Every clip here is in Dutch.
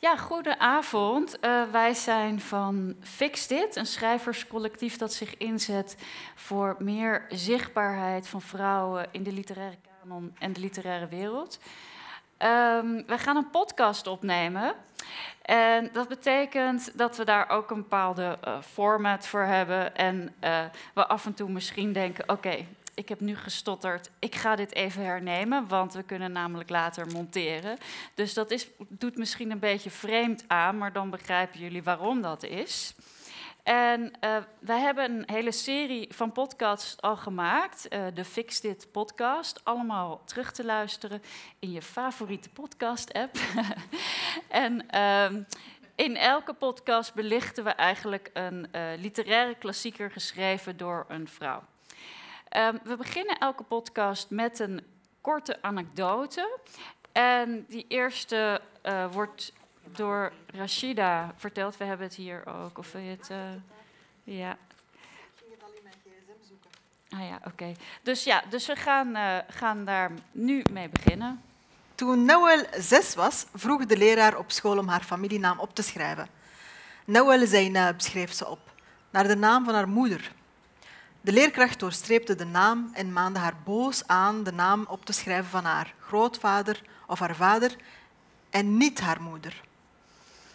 Ja, goedenavond. Uh, wij zijn van Fix Dit, een schrijverscollectief dat zich inzet voor meer zichtbaarheid van vrouwen in de literaire kanon en de literaire wereld. Um, wij gaan een podcast opnemen. En dat betekent dat we daar ook een bepaalde uh, format voor hebben. En uh, we af en toe misschien denken: oké, ik heb nu gestotterd, ik ga dit even hernemen, want we kunnen namelijk later monteren. Dus dat is, doet misschien een beetje vreemd aan, maar dan begrijpen jullie waarom dat is. En uh, wij hebben een hele serie van podcasts al gemaakt, uh, de Fix Dit podcast, allemaal terug te luisteren in je favoriete podcast-app. en uh, in elke podcast belichten we eigenlijk een uh, literaire klassieker geschreven door een vrouw. Um, we beginnen elke podcast met een korte anekdote. En die eerste uh, wordt door Rashida verteld. We hebben het hier ook. Of wil je het. Ja. Gsm zoeken. Ah ja, oké. Dus ja, dus we gaan, uh, gaan daar nu mee beginnen. Toen Noël zes was, vroeg de leraar op school om haar familienaam op te schrijven. Noël Zainab beschreef ze op, naar de naam van haar moeder. De leerkracht doorstreepte de naam en maande haar boos aan de naam op te schrijven van haar grootvader of haar vader en niet haar moeder.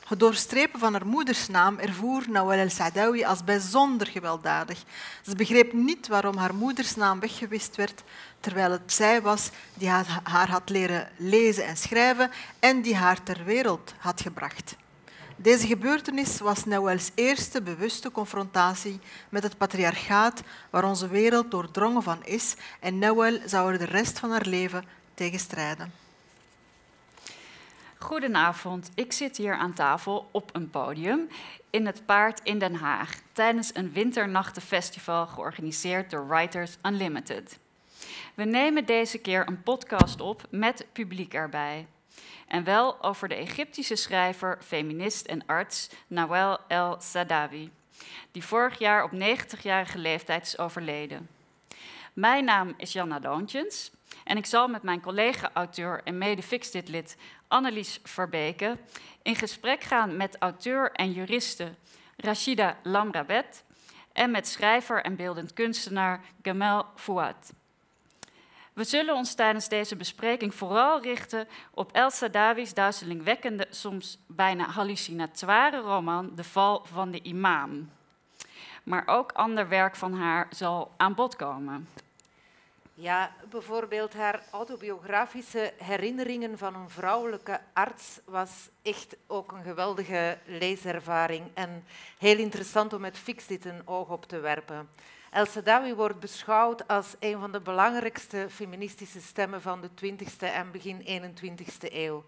Het doorstrepen van haar moeders naam ervoer Nawal el-Sadawi als bijzonder gewelddadig. Ze begreep niet waarom haar moeders naam weggewist werd, terwijl het zij was die haar had leren lezen en schrijven en die haar ter wereld had gebracht. Deze gebeurtenis was Nawels eerste bewuste confrontatie met het patriarchaat waar onze wereld doordrongen van is en Nawel zou er de rest van haar leven tegen strijden. Goedenavond, ik zit hier aan tafel op een podium in het Paard in Den Haag tijdens een winternachtenfestival georganiseerd door Writers Unlimited. We nemen deze keer een podcast op met publiek erbij. En wel over de Egyptische schrijver, feminist en arts Nawel El Sadawi, die vorig jaar op 90-jarige leeftijd is overleden. Mijn naam is Janna Loontjens en ik zal met mijn collega-auteur en mede-Fixdit-lid Annelies Verbeke in gesprek gaan met auteur en juriste Rashida Lamrabet en met schrijver en beeldend kunstenaar Gamel Fouad. We zullen ons tijdens deze bespreking vooral richten op El Sadawi's duizelingwekkende, soms bijna hallucinatoire roman De Val van de Imam. Maar ook ander werk van haar zal aan bod komen. Ja, bijvoorbeeld haar autobiografische herinneringen van een vrouwelijke arts was echt ook een geweldige leeservaring en heel interessant om met Fix dit een oog op te werpen. El Sadawi wordt beschouwd als een van de belangrijkste feministische stemmen van de 20e en begin 21e eeuw.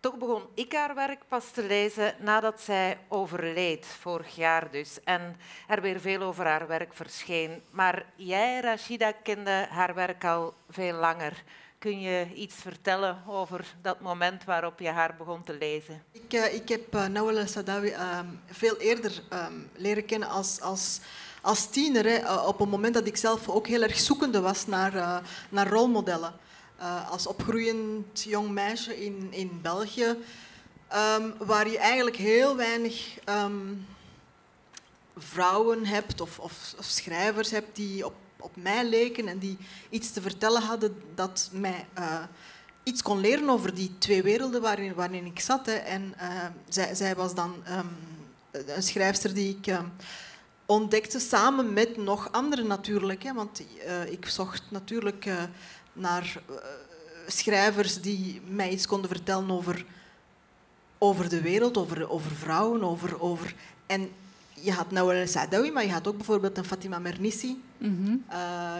Toch begon ik haar werk pas te lezen nadat zij overleed, vorig jaar dus. En er weer veel over haar werk verscheen. Maar jij, Rashida, kende haar werk al veel langer. Kun je iets vertellen over dat moment waarop je haar begon te lezen? Ik, uh, ik heb uh, Nawal Sadawi uh, veel eerder um, leren kennen als, als als tiener, eh, op een moment dat ik zelf ook heel erg zoekende was naar, uh, naar rolmodellen. Uh, als opgroeiend jong meisje in, in België, um, waar je eigenlijk heel weinig um, vrouwen hebt of, of, of, schrijvers hebt die op, op mij leken en die iets te vertellen hadden dat mij iets kon leren over die twee werelden waarin, waarin ik zat. En zij, zij was dan um, een schrijfster die ik ontdekte samen met nog anderen natuurlijk. Hè, want uh, ik zocht natuurlijk uh, naar uh, schrijvers die mij iets konden vertellen over, over de wereld, over, over vrouwen. Over, over... En je had Nawal Sadawi, maar je had ook bijvoorbeeld een Fatima Mernissi. Mm -hmm.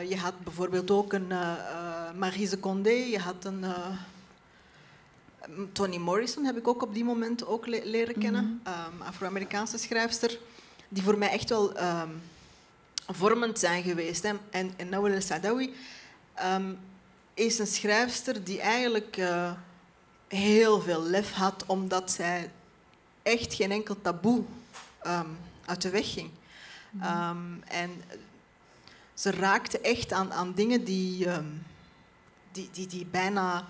je had bijvoorbeeld ook een Marise Condé. Je had een... Toni Morrison heb ik ook op die moment ook le leren kennen. Mm -hmm. um, Afro-Amerikaanse schrijfster die voor mij echt wel um, vormend zijn geweest. Hè. En, en Nawal el-Sadawi um, is een schrijfster die eigenlijk uh, heel veel lef had, omdat zij echt geen enkel taboe um, uit de weg ging. Mm. en ze raakte echt aan, aan dingen die, die, die, die bijna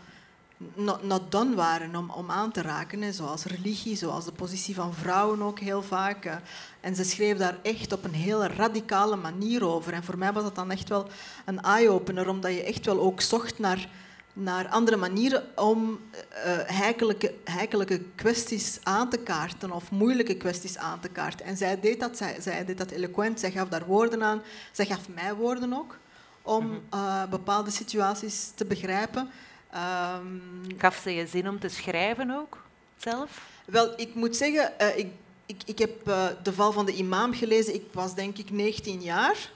not, not done waren om, om aan te raken. Hè, zoals religie, zoals de positie van vrouwen ook heel vaak. eh. En ze schreef daar echt op een hele radicale manier over. En voor mij was dat dan echt wel een eye-opener, omdat je echt wel ook zocht naar, naar andere manieren om eh heikelijke, heikelijke kwesties aan te kaarten of moeilijke kwesties aan te kaarten. En zij deed dat, zij, zij deed dat eloquent, zij gaf daar woorden aan, zij gaf mij woorden ook om eh, bepaalde situaties te begrijpen. Ehm, Gaf ze je zin om te schrijven ook zelf? wel, ik moet zeggen, eh, ik, ik, ik heb eh, De Val van de Imam gelezen. Ik was denk ik 19 jaar.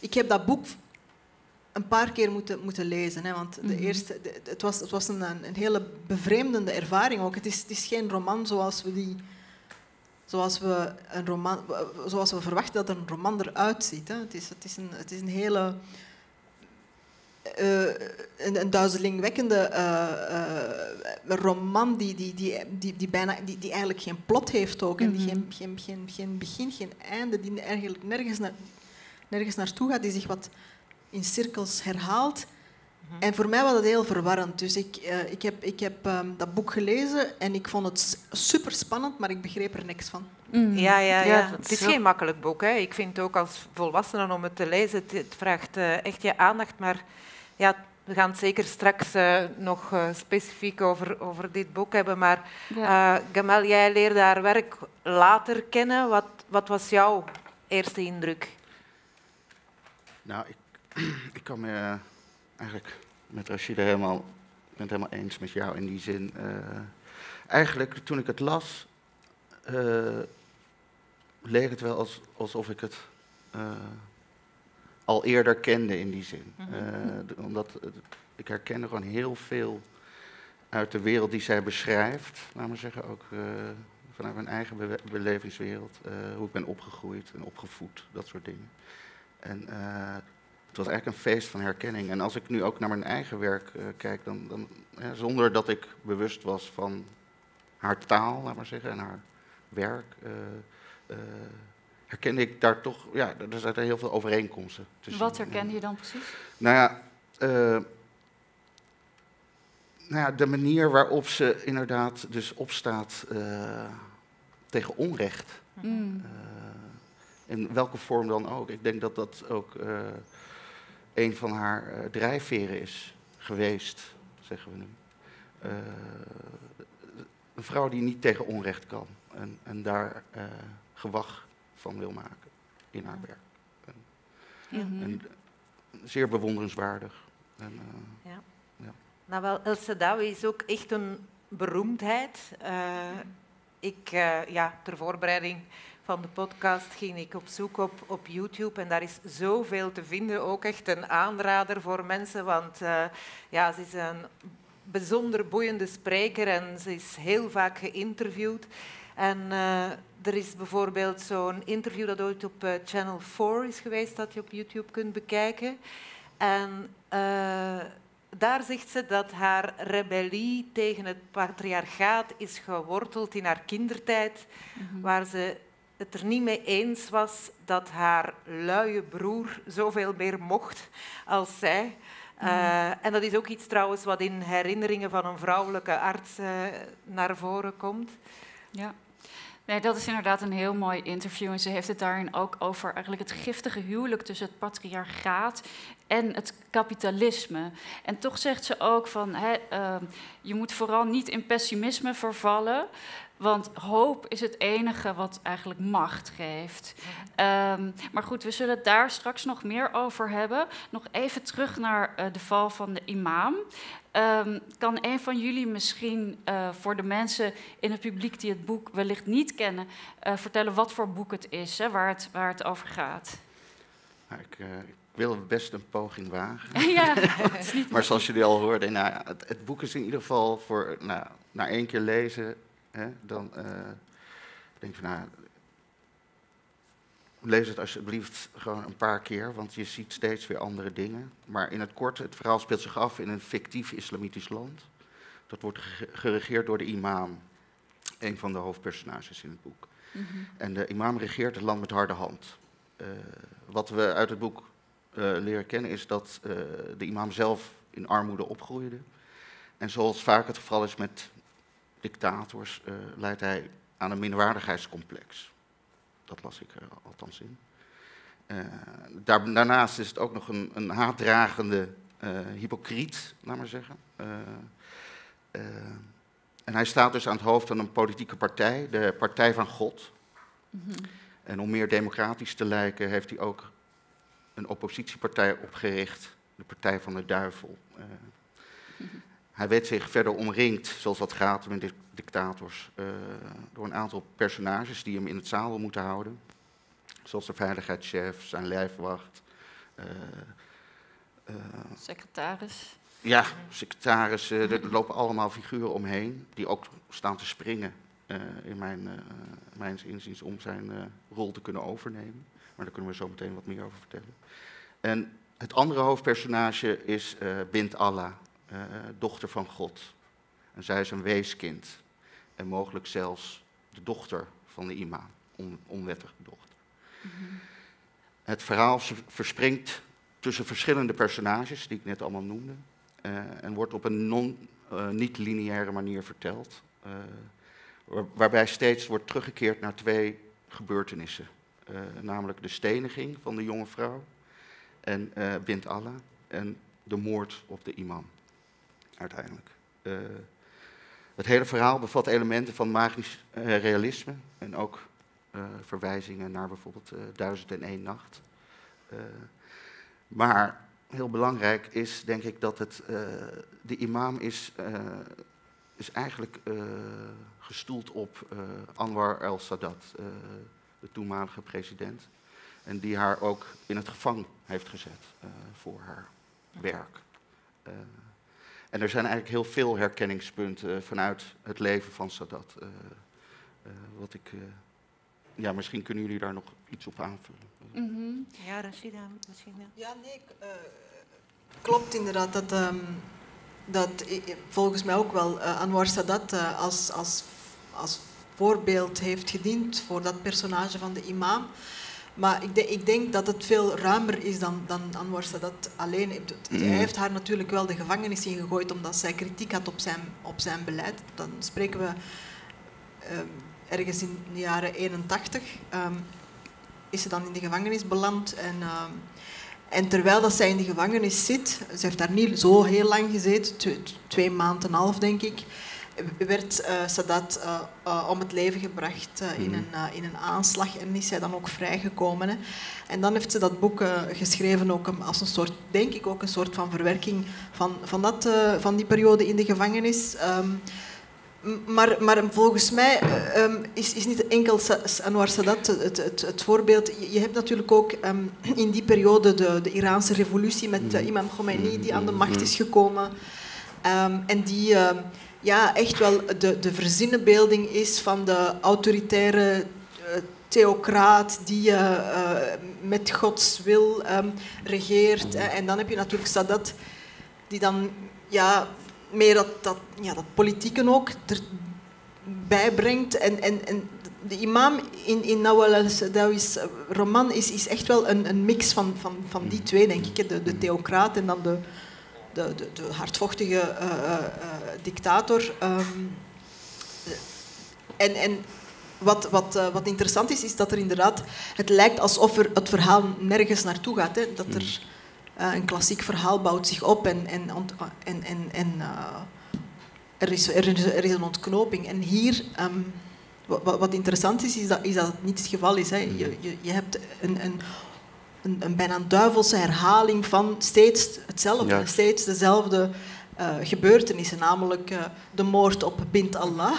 Ik heb dat boek een paar keer moeten, moeten lezen. Hè, want de eerste, de- het was, het was een, een hele bevreemdende ervaring ook. Het is, het is geen roman zoals we, die, zoals we, een roman, zoals we verwachten dat een roman eruit ziet. Hè. Het, is, het, is een, het is een hele eh, een, een duizelingwekkende eh, eh, roman die, die, die, die, die, bijna, die, die eigenlijk geen plot heeft ook. En die geen, geen, geen, geen begin, geen einde, die eigenlijk nergens, naar, nergens naartoe gaat, die zich wat in cirkels herhaalt. En voor mij was het heel verwarrend. Dus ik, eh, ik heb, ik heb ehm, dat boek gelezen en ik vond het super spannend, maar ik begreep er niks van. Mm. Ja, ja, ja. dat Het is geen makkelijk boek. Hè. Ik vind ook als volwassene om het te lezen, het, het vraagt eh, echt je aandacht. Maar ja, we gaan het zeker straks eh, nog eh, specifiek over, over dit boek hebben. Maar Ja. eh, Gamal, jij leerde haar werk later kennen. Wat, wat was jouw eerste indruk? Nou, ik, ik kan me eigenlijk met Rashida helemaal, ik ben het helemaal eens met jou in die zin. eh, eigenlijk toen ik het las, eh, leek het wel als, alsof ik het eh, al eerder kende in die zin. Mhm. Eh, omdat het- ik herkende gewoon heel veel uit de wereld die zij beschrijft. Laat maar zeggen, ook eh, vanuit mijn eigen belevingswereld. eh, hoe ik ben opgegroeid en opgevoed, dat soort dingen. En eh, het was eigenlijk een feest van herkenning. En als ik nu ook naar mijn eigen werk eh, kijk, dan, dan ja, zonder dat ik bewust was van haar taal, laat maar zeggen, en haar werk, eh, eh, herkende ik daar toch, ja, er zaten heel veel overeenkomsten. tussen. Wat herkende je dan precies? Nou ja, eh, nou ja, de manier waarop ze inderdaad dus opstaat eh, tegen onrecht. Mm. Eh, in welke vorm dan ook. Ik denk dat dat ook een van haar drijfveren is geweest, zeggen we nu. Een vrouw die niet tegen onrecht kan en, en daar gewag van wil maken in haar werk. Mhm. En, zeer bewonderenswaardig. En, eh, Nou wel, El Sadawi is ook echt een beroemdheid. Eh, ik, eh, ja, ter voorbereiding van de podcast ging ik op zoek op, op YouTube en daar is zoveel te vinden. Ook echt een aanrader voor mensen, want eh, ja, ze is een bijzonder boeiende spreker en ze is heel vaak geïnterviewd. En eh, er is bijvoorbeeld zo'n interview dat ooit op eh, Channel 4 is geweest, dat je op YouTube kunt bekijken. En eh, daar zegt ze dat haar rebellie tegen het patriarchaat is geworteld in haar kindertijd, waar ze het er niet mee eens was dat haar luie broer zoveel meer mocht als zij. Eh, en dat is ook iets trouwens wat in herinneringen van een vrouwelijke arts naar voren komt. Ja. Nee, dat is inderdaad een heel mooi interview. En ze heeft het daarin ook over eigenlijk het giftige huwelijk tussen het patriarchaat en het kapitalisme. En toch zegt ze ook van, hè, ehm, je moet vooral niet in pessimisme vervallen. Want hoop is het enige wat eigenlijk macht geeft. Ehm, maar goed, we zullen het daar straks nog meer over hebben. Nog even terug naar eh, de val van de imam. Ehm, kan een van jullie misschien eh, voor de mensen in het publiek die het boek wellicht niet kennen, eh, vertellen wat voor boek het is, hè, waar, het, waar het over gaat? nou, ik, ik wil best een poging wagen. ja, Maar zoals jullie al hoorden, nou, het, het boek is in ieder geval voor nou, na één keer lezen, hè, dan eh, denk ik van nou, lees het alsjeblieft gewoon een paar keer, want je ziet steeds weer andere dingen. Maar in het kort, het verhaal speelt zich af in een fictief islamitisch land. Dat wordt ge- geregeerd door de imam, een van de hoofdpersonages in het boek. Mhm. En de imam regeert het land met harde hand. Eh, wat we uit het boek eh, leren kennen is dat de imam zelf in armoede opgroeide. En zoals vaak het geval is met dictators, uh, leidt hij aan een minderwaardigheidscomplex. Dat las ik er althans in. Daar, daarnaast is het ook nog een, een haatdragende hypocriet, laat maar zeggen. en hij staat dus aan het hoofd van een politieke partij, de Partij van God. Mm -hmm. En om meer democratisch te lijken, heeft hij ook een oppositiepartij opgericht, de Partij van de Duivel. Mm -hmm. Hij werd zich verder omringd, zoals dat gaat met dictators, uh, door een aantal personages die hem in het zadel moeten houden. Zoals de veiligheidschef, zijn lijfwacht. Uh, uh, secretaris. Ja, secretaris. er lopen allemaal figuren omheen die ook staan te springen in mijn, mijn inziens om zijn rol te kunnen overnemen. Maar daar kunnen we zo meteen wat meer over vertellen. En het andere hoofdpersonage is Bint Allah uh, dochter van God. En zij is een weeskind. En mogelijk zelfs de dochter van de imam, on, onwettige dochter. Mm -hmm. Het verhaal verspringt tussen verschillende personages, die ik net allemaal noemde. Uh, en wordt op een non, uh, niet-lineaire manier verteld. Waar, waarbij steeds wordt teruggekeerd naar twee gebeurtenissen. namelijk de steniging van de jonge vrouw en Bint Allah en de moord op de imam uiteindelijk. Uh, het hele verhaal bevat elementen van magisch uh, realisme en ook uh, verwijzingen naar bijvoorbeeld Duizend en één Nacht. maar heel belangrijk is, denk ik, dat het, de imam is, is eigenlijk gestoeld op Anwar el-Sadat, de toenmalige president. En die haar ook in het gevangen heeft gezet voor haar werk. En er zijn eigenlijk heel veel herkenningspunten vanuit het leven van Sadat. Uh, uh, wat ik, uh, ja, misschien kunnen jullie daar nog iets op aanvullen. Mm -hmm. Ja, Rashida, misschien. Ja, ja nee, klopt inderdaad dat, um, dat volgens mij ook wel Anwar Sadat als, als, als voorbeeld heeft gediend voor dat personage van de imam. Maar ik, de, ik, denk dat het veel ruimer is dan, dan Anwar Sadat alleen. Hij mhm. heeft haar natuurlijk wel de gevangenis ingegooid omdat zij kritiek had op zijn, op zijn beleid. Dan spreken we uh, ergens in de jaren 81. Um, ehm, is ze dan in de gevangenis beland. En, uh, en terwijl dat zij in de gevangenis zit, ze heeft daar niet zo heel lang gezeten, twee, twee maanden en een half denk ik werd uh, Sadat uh, uh, om het leven gebracht in, mhm. een, in een aanslag en is zij dan ook vrijgekomen. Hè. En dan heeft ze dat boek geschreven ook als een soort, denk ik, ook een soort van verwerking van, van, dat, van die periode in de gevangenis. Um, maar, maar, volgens mij um, is, is niet enkel Anwar Sadat het, het, het, voorbeeld. Je hebt natuurlijk ook um, in die periode de, de Iraanse revolutie met uh, Imam Khomeini die aan de macht is gekomen. Um, en die ja, echt wel de, de verzinnenbeelding is van de autoritaire uh, theocraat die uh, met Gods wil um, regeert. en dan heb je natuurlijk Sadat, die dan ja, meer dat, dat, ja, dat politieke ook erbij brengt. En, en, en de imam in, in Nawal al-Sadawi's roman is, is echt wel een, een mix van, van, van die twee, denk ik. De, de theocraat en dan de, de, de, de hardvochtige uh, uh, dictator. Um, en, en wat, wat, wat interessant is, is dat er inderdaad, het lijkt alsof er het verhaal nergens naartoe gaat. Hè? Dat er uh, een klassiek verhaal bouwt zich op en, en, en, en, en uh, er, is, er, is, er is een ontknoping. En hier, um, wat, wat, interessant is, is dat, is dat het niet het geval is. Hè? Je, je, je hebt een, een een, een bijna duivelse herhaling van steeds hetzelfde, steeds dezelfde uh, gebeurtenissen, namelijk uh, de moord op Bint Allah,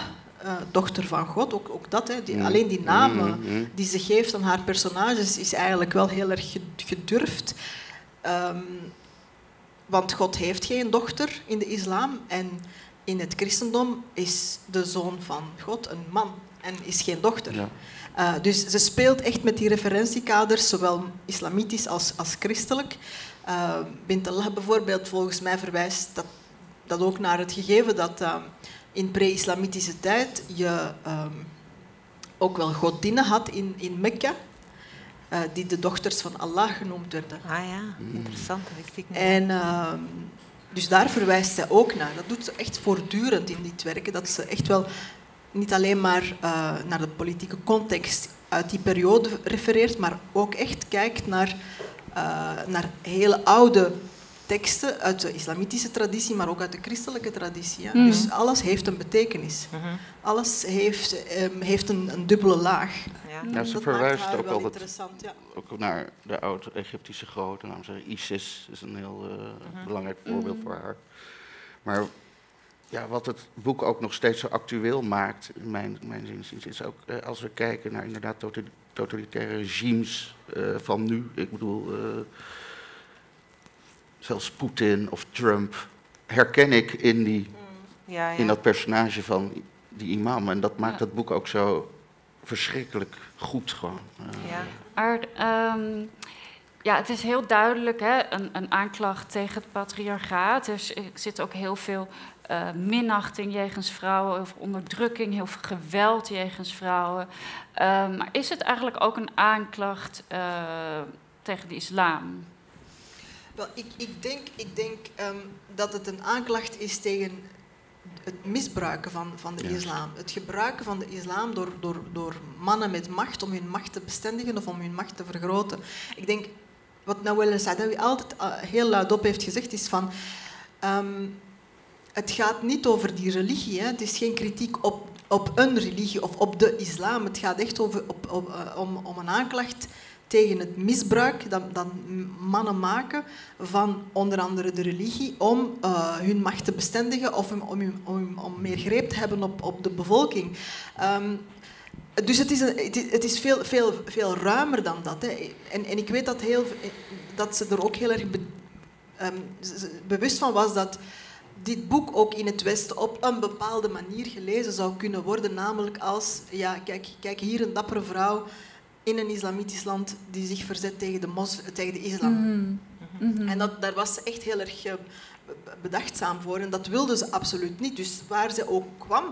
uh, dochter van God. Ook, ook dat, hè, die, mm. alleen die namen mm, mm, die ze geeft aan haar personages is eigenlijk wel heel erg gedurfd. Um, want God heeft geen dochter in de islam en in het christendom is de zoon van God een man en is geen dochter. Ja. Uh, dus ze speelt echt met die referentiekaders, zowel islamitisch als, als christelijk. Uh, Bint Allah bijvoorbeeld, volgens mij verwijst dat, dat ook naar het gegeven dat uh, in pre-islamitische tijd je ook wel godinnen had in, in Mekka, die de dochters van Allah genoemd werden. Ah ja, interessant, dat wist ik niet. En ehm, Dus daar verwijst zij ook naar. Dat doet ze echt voortdurend in dit werken. Dat ze echt wel niet alleen maar uh, naar de politieke context uit die periode refereert, maar ook echt kijkt naar, uh, naar hele oude teksten uit de islamitische traditie, maar ook uit de christelijke traditie. Ja. Mm. Dus alles heeft een betekenis. Mm -hmm. Alles heeft, um, heeft een, een, dubbele laag. Ja. Ja, ze verwijst ook altijd ja. ook naar de oud-Egyptische grote naam. ISIS is een heel uh, mm -hmm. belangrijk voorbeeld voor haar. Maar ja, wat het boek ook nog steeds zo actueel maakt, in mijn, mijn zin, is ook uh, als we kijken naar inderdaad totalitaire regimes uh, van nu. Ik bedoel, uh, zelfs Poetin of Trump herken ik in, die, ja, ja. in dat personage van die imam. En dat maakt ja. dat boek ook zo verschrikkelijk goed gewoon. ja. Maar, um, ja, het is heel duidelijk hè, een, een aanklacht tegen het patriarchaat. Er zit ook heel veel uh, minachting jegens vrouwen, of onderdrukking, heel veel geweld jegens vrouwen. Uh, maar is het eigenlijk ook een aanklacht uh, tegen de islam? Wel, ik, ik denk, ik denk um, dat het een aanklacht is tegen het misbruiken van, van de islam. Het gebruiken van de islam door, door, door mannen met macht om hun macht te bestendigen of om hun macht te vergroten. Ik denk, wat Nawel Sadawi altijd uh, heel luidop heeft gezegd, is van... Um, het gaat niet over die religie. Hè. Het is geen kritiek op, op een religie of op de islam. Het gaat echt over, op, op, uh, om, om een aanklacht tegen het misbruik dat, mannen maken van onder andere de religie om uh, hun macht te bestendigen of om, om, om, meer greep te hebben op, op de bevolking. Um, dus het is, een, het is veel, veel, veel ruimer dan dat. Hè. En, en ik weet dat, heel, dat ze er ook heel erg be, um, bewust van was dat dit boek ook in het Westen op een bepaalde manier gelezen zou kunnen worden. Namelijk als, ja, kijk, kijk hier een dappere vrouw in een islamitisch land die zich verzet tegen de, mos, tegen de islam. Mm -hmm. En dat, daar was ze echt heel erg bedachtzaam voor. En dat wilde ze absoluut niet. Dus waar ze ook kwam,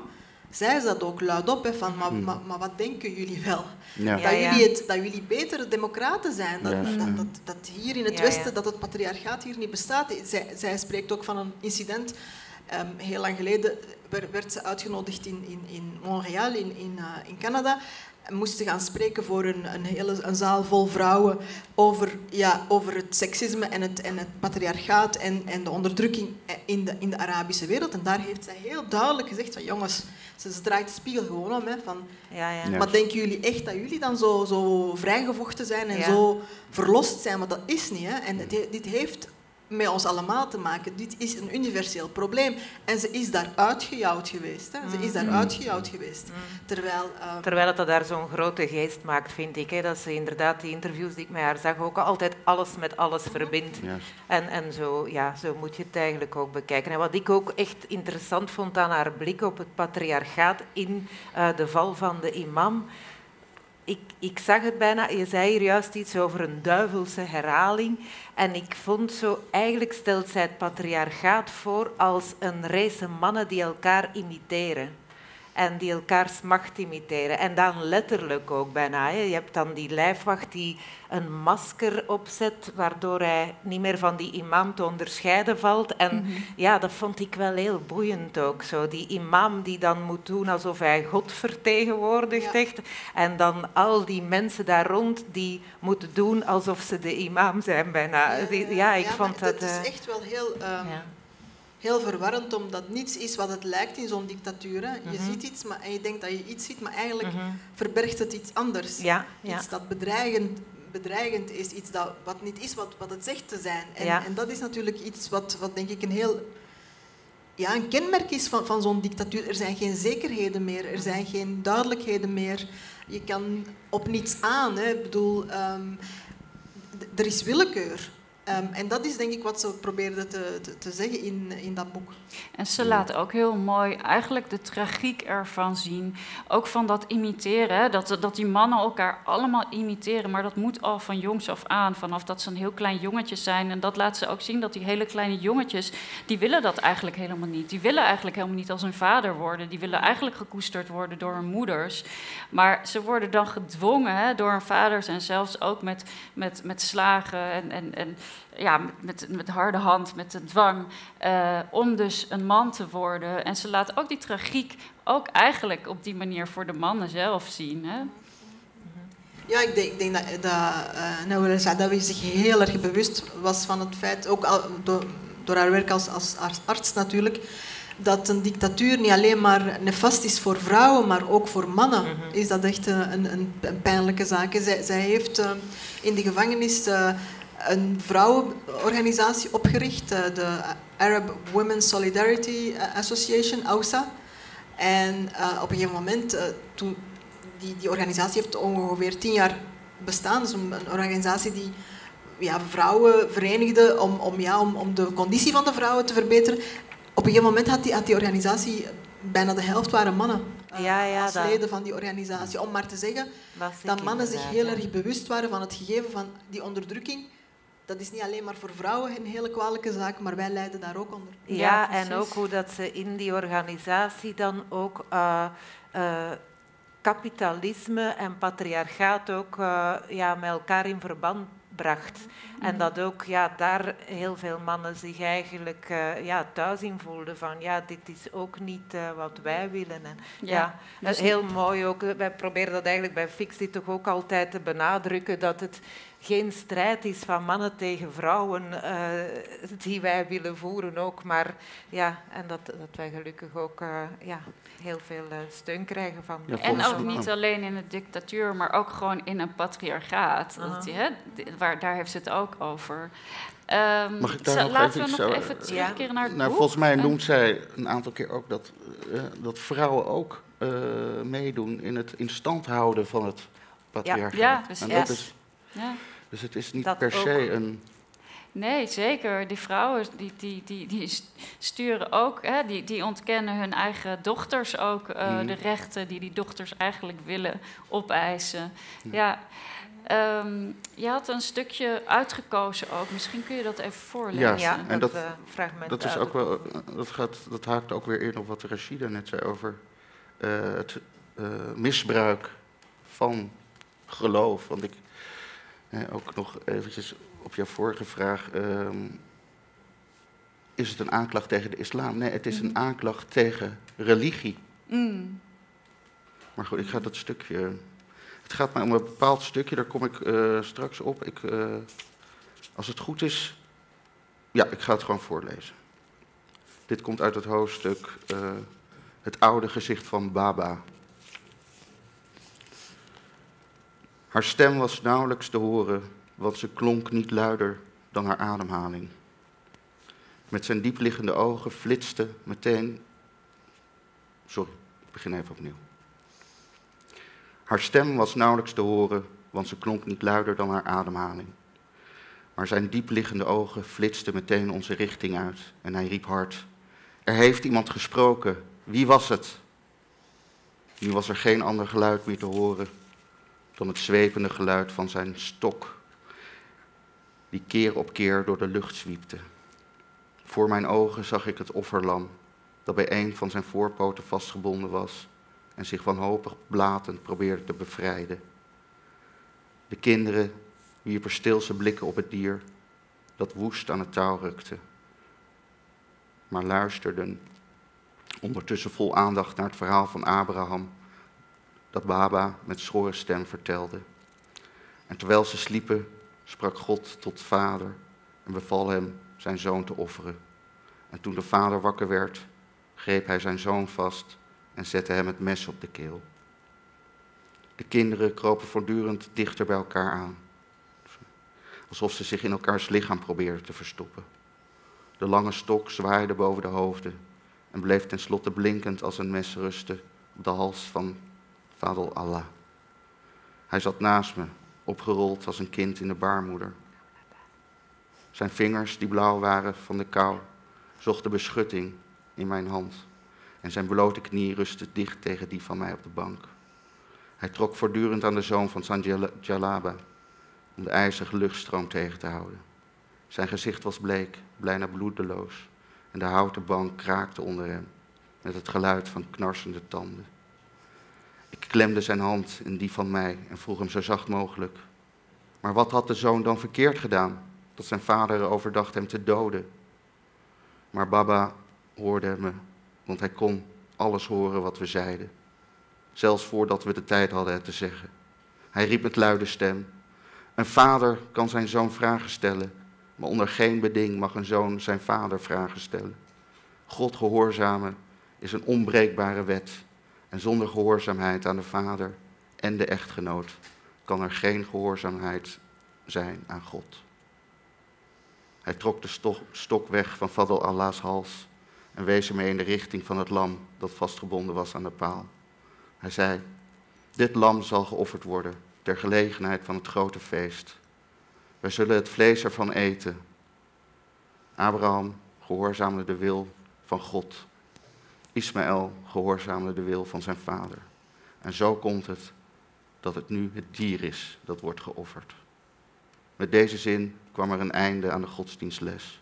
zei ze dat ook luidop. Hè, van, maar, hmm. maar, maar, wat denken jullie wel? Ja. Dat, jullie het, dat jullie betere democraten zijn. Dat, ja. dat, dat, dat, hier in het Westen, dat het patriarchaat hier niet bestaat. Zij, zij spreekt ook van een incident. Um, heel lang geleden werd ze uitgenodigd in, in, in Montreal, in, in, uh, in Canada moesten gaan spreken voor een, een, hele, een zaal vol vrouwen over, ja, over het seksisme en het, en het patriarchaat en, en de onderdrukking in de, in de Arabische wereld. En daar heeft zij heel duidelijk gezegd van jongens, ze, ze draait de spiegel gewoon om. Hè, van, ja, ja. Maar denken jullie echt dat jullie dan zo, zo vrijgevochten zijn en ja. zo verlost zijn? Maar dat is niet. Hè. En dit, dit heeft met ons allemaal te maken. Dit is een universeel probleem. En ze is daar uitgejouwd geweest. Hè. Ze is daar mm. uitgejouwd geweest. Mm. Terwijl, uh... Terwijl het dat daar zo'n grote geest maakt, vind ik. Hè. Dat ze inderdaad, die interviews die ik met haar zag, ook altijd alles met alles verbindt. En, en zo, ja, zo moet je het eigenlijk ook bekijken. En wat ik ook echt interessant vond aan haar blik op het patriarchaat in uh, de val van de imam ik, ik zag het bijna, je zei hier juist iets over een duivelse herhaling. En ik vond zo, eigenlijk stelt zij het patriarchaat voor als een race mannen die elkaar imiteren en die elkaars macht imiteren. En dan letterlijk ook bijna. Je hebt dan die lijfwacht die een masker opzet, waardoor hij niet meer van die imam te onderscheiden valt. En mm -hmm. ja, dat vond ik wel heel boeiend ook. Zo. Die imam die dan moet doen alsof hij God vertegenwoordigt. Ja. Echt. En dan al die mensen daar rond die moeten doen alsof ze de imam zijn bijna. Ja, ja, ja ik vond dat... Het is uh, echt wel heel... Um, heel verwarrend, omdat niets is wat het lijkt in zo'n dictatuur. Hè. Je mm -hmm. ziet iets maar, en je denkt dat je iets ziet, maar eigenlijk mm -hmm. verbergt het iets anders. Ja, ja. Iets dat bedreigend, bedreigend is, iets dat, wat niet is wat, wat het zegt te zijn. En, ja. en dat is natuurlijk iets wat, wat denk ik een heel ja, een kenmerk is van, van zo'n dictatuur. Er zijn geen zekerheden meer, er zijn geen duidelijkheden meer. Je kan op niets aan. Hè. Ik bedoel, um, er is willekeur. Um, en dat is denk ik wat ze probeerde te, te, te, zeggen in, in dat boek. En ze laat ook heel mooi eigenlijk de tragiek ervan zien. Ook van dat imiteren. Dat, dat die mannen elkaar allemaal imiteren. Maar dat moet al van jongs af aan. Vanaf dat ze een heel klein jongetje zijn. En dat laat ze ook zien dat die hele kleine jongetjes. die willen dat eigenlijk helemaal niet. Die willen eigenlijk helemaal niet als hun vader worden. Die willen eigenlijk gekoesterd worden door hun moeders. Maar ze worden dan gedwongen door hun vaders. En zelfs ook met, met, met slagen en. en, en ja, met, met harde hand, met de dwang, uh, om dus een man te worden. En ze laat ook die tragiek ook eigenlijk op die manier voor de mannen zelf zien. Hè? Ja, ik denk, ik denk dat, dat uh, Nawal Sadawi zich heel erg bewust was van het feit, ook al, door, door haar werk als, als arts natuurlijk, dat een dictatuur niet alleen maar nefast is voor vrouwen, maar ook voor mannen. Mm -hmm. Is dat echt een, een, een pijnlijke zaak. Zij, zij heeft uh, in de gevangenis uh, een vrouwenorganisatie opgericht, uh, de Arab Women's Solidarity Association, AUSA. En op een gegeven moment, toen, die, die organisatie heeft ongeveer tien jaar bestaan. Dus een, een organisatie die ja, vrouwen verenigde om, om, ja, om, om de conditie van de vrouwen te verbeteren. Op een gegeven moment had die, had die organisatie, bijna de helft waren mannen. Ja, ja, als leden van die organisatie. Om maar te zeggen dat mannen zich heel erg bewust waren van het gegeven van die onderdrukking. Dat is niet alleen maar voor vrouwen een hele kwalijke zaak, maar wij lijden daar ook onder. Ja, ja en ook hoe dat ze in die organisatie dan ook uh, uh, kapitalisme en patriarchaat ook uh, ja, met elkaar in verband bracht. En dat ook ja, daar heel veel mannen zich eigenlijk uh, ja, thuis in voelden van ja, dit is ook niet uh, wat wij willen. En, ja, ja dus heel mooi ook. Wij proberen dat eigenlijk bij Fictie toch ook altijd te benadrukken dat het geen strijd is van mannen tegen vrouwen uh, die wij willen voeren ook. Maar ja, en dat, dat wij gelukkig ook ja, heel veel steun krijgen van. Ja, en ook niet alleen in de dictatuur, maar ook gewoon in een patriarchaat. Uh -huh. dat, hè, waar, daar heeft ze het ook over. Um, Mag ik daar nog laten even we nog even terugkeren ja. naar het nou, boek? Volgens mij noemt zij een aantal keer ook dat, uh, dat vrouwen ook uh, meedoen in het in stand houden van het patriarchaat. Ja, ja dus, en dat is, ja. Dus het is niet dat per se ook. een... Nee, zeker. Die vrouwen die, die, die, die sturen ook, hè, die, die ontkennen hun eigen dochters ook uh, mm. de rechten die die dochters eigenlijk willen opeisen. Ja. ja. Um, je had een stukje uitgekozen ook. Misschien kun je dat even voorlezen. Ja, ja en dat, dat, uh, fragment dat is ook wel, dat, gaat, dat haakt ook weer in op wat Rashida net zei over uh, het uh, misbruik van geloof. Want ik, ook nog eventjes op jouw vorige vraag. Um, is het een aanklacht tegen de islam? Nee, het is mm. een aanklacht tegen religie. Mm. Maar goed, ik ga dat stukje het gaat mij om een bepaald stukje, daar kom ik uh, straks op. Ik, uh, als het goed is, ja, ik ga het gewoon voorlezen. Dit komt uit het hoofdstuk uh, Het oude gezicht van Baba. Haar stem was nauwelijks te horen, want ze klonk niet luider dan haar ademhaling. Met zijn diepliggende ogen flitste meteen. Sorry, ik begin even opnieuw. Haar stem was nauwelijks te horen, want ze klonk niet luider dan haar ademhaling. Maar zijn diepliggende ogen flitsten meteen onze richting uit en hij riep hard: Er heeft iemand gesproken. Wie was het? Nu was er geen ander geluid meer te horen dan het zwepende geluid van zijn stok, die keer op keer door de lucht zwiepte. Voor mijn ogen zag ik het offerlam, dat bij een van zijn voorpoten vastgebonden was en zich wanhopig blatend probeerde te bevrijden. De kinderen wierpen stilse blikken op het dier dat woest aan het touw rukte, maar luisterden ondertussen vol aandacht naar het verhaal van Abraham dat Baba met schorre stem vertelde. En terwijl ze sliepen, sprak God tot vader en beval hem zijn zoon te offeren. En toen de vader wakker werd, greep hij zijn zoon vast en zette hem het mes op de keel. De kinderen kropen voortdurend dichter bij elkaar aan, alsof ze zich in elkaars lichaam probeerden te verstoppen. De lange stok zwaaide boven de hoofden en bleef tenslotte blinkend als een mes rusten op de hals van Fadel Allah. Hij zat naast me, opgerold als een kind in de baarmoeder. Zijn vingers, die blauw waren van de kou, zochten beschutting in mijn hand en zijn blote knie rustte dicht tegen die van mij op de bank. Hij trok voortdurend aan de zoom van San Jalaba om de ijzige luchtstroom tegen te houden. Zijn gezicht was bleek, bijna bloedeloos, en de houten bank kraakte onder hem met het geluid van knarsende tanden. Ik klemde zijn hand in die van mij en vroeg hem zo zacht mogelijk: Maar wat had de zoon dan verkeerd gedaan? dat zijn vader erover dacht hem te doden. Maar Baba hoorde me, want hij kon alles horen wat we zeiden. Zelfs voordat we de tijd hadden het te zeggen. Hij riep met luide stem. Een vader kan zijn zoon vragen stellen, maar onder geen beding mag een zoon zijn vader vragen stellen. God gehoorzamen is een onbreekbare wet. En zonder gehoorzaamheid aan de vader en de echtgenoot kan er geen gehoorzaamheid zijn aan God. Hij trok de stok weg van Fadl Allah's hals en wees ermee in de richting van het lam dat vastgebonden was aan de paal. Hij zei, dit lam zal geofferd worden ter gelegenheid van het grote feest. Wij zullen het vlees ervan eten. Abraham gehoorzaamde de wil van God. Ismaël gehoorzaamde de wil van zijn vader. En zo komt het dat het nu het dier is dat wordt geofferd. Met deze zin kwam er een einde aan de godsdienstles.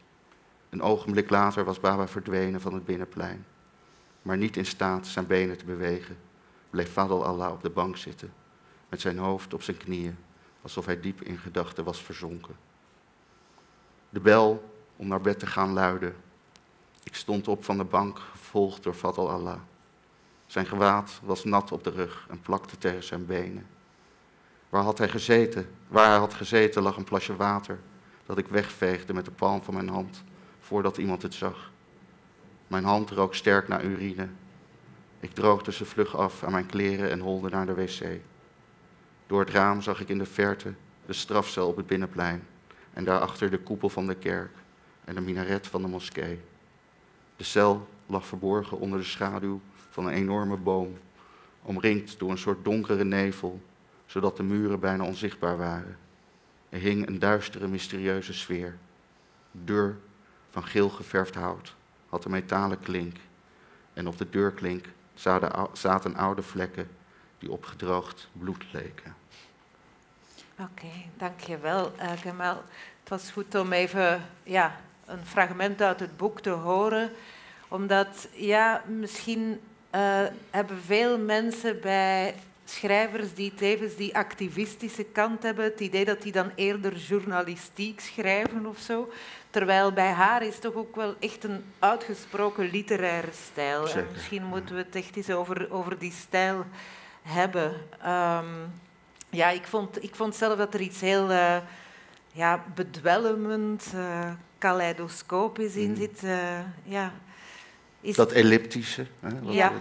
Een ogenblik later was Baba verdwenen van het binnenplein. Maar niet in staat zijn benen te bewegen, bleef Fadl Allah op de bank zitten, met zijn hoofd op zijn knieën, alsof hij diep in gedachten was verzonken. De bel om naar bed te gaan luidde. Ik stond op van de bank, gevolgd door Fadl Allah. Zijn gewaad was nat op de rug en plakte tegen zijn benen. Waar had hij gezeten? Waar hij had gezeten lag een plasje water dat ik wegveegde met de palm van mijn hand voordat iemand het zag. Mijn hand rook sterk naar urine. Ik droogde ze vlug af aan mijn kleren en holde naar de wc. Door het raam zag ik in de verte de strafcel op het binnenplein en daarachter de koepel van de kerk en de minaret van de moskee. De cel lag verborgen onder de schaduw van een enorme boom, omringd door een soort donkere nevel, zodat de muren bijna onzichtbaar waren. Er hing een duistere, mysterieuze sfeer. De deur van geel geverfd hout had een metalen klink en op de deurklink zaten oude vlekken die op gedroogd bloed leken. Oké, dankjewel uh, Kemal. Het was goed om even ja, een fragment uit het boek te horen, omdat ja, misschien uh, hebben veel mensen bij schrijvers die tevens die activistische kant hebben, het idee dat die dan eerder journalistiek schrijven of zo. Terwijl bij haar is toch ook wel echt een uitgesproken literaire stijl. En misschien moeten we het echt eens over, over die stijl hebben. Um, ja, ik vond, ik vond zelf dat er iets heel uh, ja, bedwelmend, uh, kaleidoscopisch in mm. zit. Uh, ja. Is dat elliptische. Hè, ja,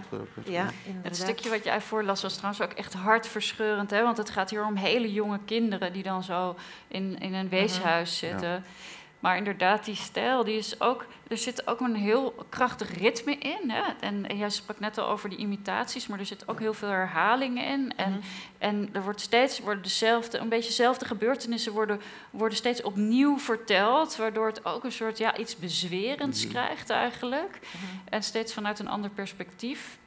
ja het stukje wat jij voorlas was trouwens ook echt hartverscheurend. Hè? Want het gaat hier om hele jonge kinderen die dan zo in, in een weeshuis zitten. Ja. Maar inderdaad, die stijl, die is ook, er zit ook een heel krachtig ritme in. Hè? En, en jij sprak net al over die imitaties, maar er zit ook heel veel herhalingen in. En, mhm. en er wordt steeds, worden dezelfde, een beetje dezelfde gebeurtenissen worden, worden steeds opnieuw verteld. Waardoor het ook een soort, ja, iets bezwerends mhm. krijgt eigenlijk. Mhm. En steeds vanuit een ander perspectief.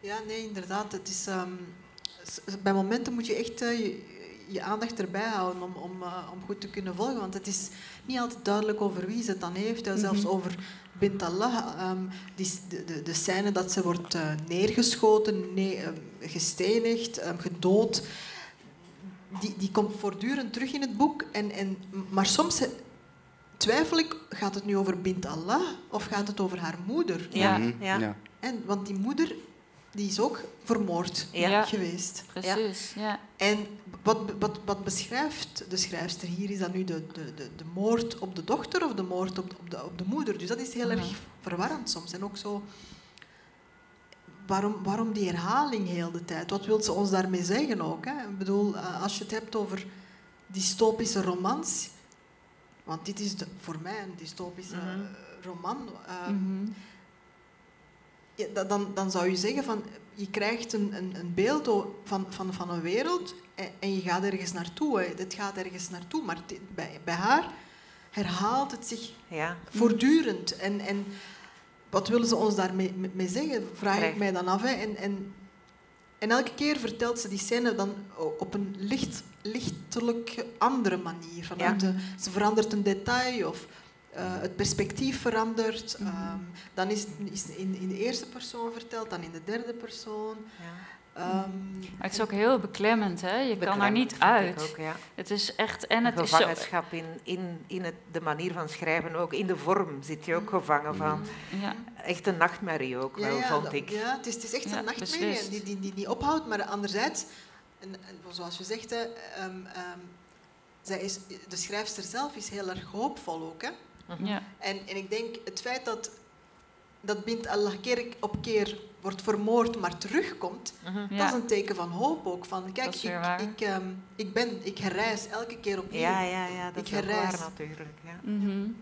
Ja, nee, inderdaad. Het is, um, bij momenten moet je echt... Uh, je aandacht erbij houden om, om, uh, om goed te kunnen volgen. Want het is niet altijd duidelijk over wie ze het dan heeft. Mm Zelfs over Bint Allah, um, die, de, de, de scène dat ze wordt uh, neergeschoten, nee, um, gestenigd, um, gedood. Die, die komt voortdurend terug in het boek. En, en, maar soms twijfel ik, gaat het nu over Bint Allah of gaat het over haar moeder? Ja, ja. ja. En, want die moeder die is ook vermoord geweest. Precies, ja. En wat, wat, wat beschrijft de schrijfster hier, is dat nu de, de, de, de moord op de dochter of de moord op, op, de, op de moeder? Dus dat is heel erg verwarrend soms. En ook zo, waarom, waarom die herhaling heel de tijd? Wat wil ze ons daarmee zeggen ook? Hè? Ik bedoel, eh, als je het hebt over dystopische romans, want dit is de, voor mij een dystopische mhm. roman. Uh, ja, dan, dan zou je zeggen van je krijgt een, een, een beeld van, van, van een wereld en, en je gaat ergens naartoe. Hè. Het gaat ergens naartoe, maar bij, bij haar herhaalt het zich ja. voortdurend. En, en wat willen ze ons daarmee mee zeggen, vraag ik mij dan af. Hè. En, en, en elke keer vertelt ze die scène dan op een licht, lichtelijk andere manier. Vanuit de, ze verandert een detail of uh, het perspectief verandert. Mm -hmm. um, dan is het in, in, de eerste persoon verteld, dan in de derde persoon. Ja. het is ook heel beklemmend, hè? Je kan er niet uit. Ook, ja. Het is echt... En het Gevangenschap is zo... in, in, in het, de manier van schrijven ook. In de vorm zit je ook gevangen van. Ja. Echt een nachtmerrie ook wel, vond ik. Ja, het is, het is echt een nachtmerrie die, die, die niet ophoudt. Maar anderzijds, en, zoals je zegt, hè, um, zij is, de schrijfster zelf is heel erg hoopvol ook. Hè? Mhm. Ja. En, en ik denk, het feit dat, dat Bint Allah keer op keer wordt vermoord, maar terugkomt, mhm. dat is een teken van hoop ook. Van, kijk, ik, ik, um, ik ben, ik herreis elke keer opnieuw. Ja, ja, ja dat ik is waar natuurlijk. Ja, mm -hmm.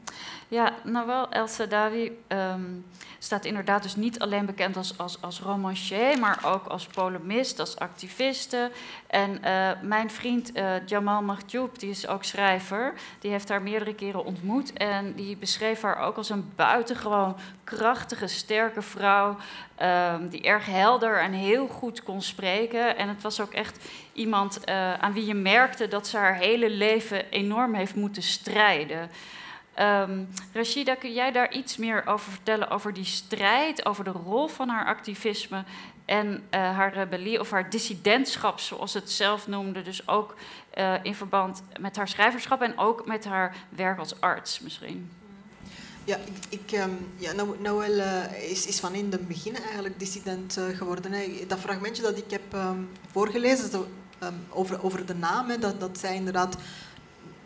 Ja nou wel, El Sadawi um, staat inderdaad dus niet alleen bekend als, als, als romancier, maar ook als polemist, als activiste. En uh, mijn vriend uh, Jamal Mahjoub, die is ook schrijver, die heeft haar meerdere keren ontmoet en die beschreef haar ook als een buitengewoon krachtige, sterke vrouw. Um, die erg helder en heel goed kon spreken. En het was ook echt iemand uh, aan wie je merkte dat ze haar hele leven enorm heeft moeten strijden. Um, Rashida, kun jij daar iets meer over vertellen, over die strijd, over de rol van haar activisme en uh, haar rebellie of haar dissidentschap, zoals het zelf noemde, dus ook uh, in verband met haar schrijverschap en ook met haar werk als arts misschien? Ja, ik, ik um, ja, nou, Noël uh, is, is van in het begin eigenlijk dissident geworden. Hè. Dat fragmentje dat ik heb um, voorgelezen over, over de naam, hè, dat, dat zij inderdaad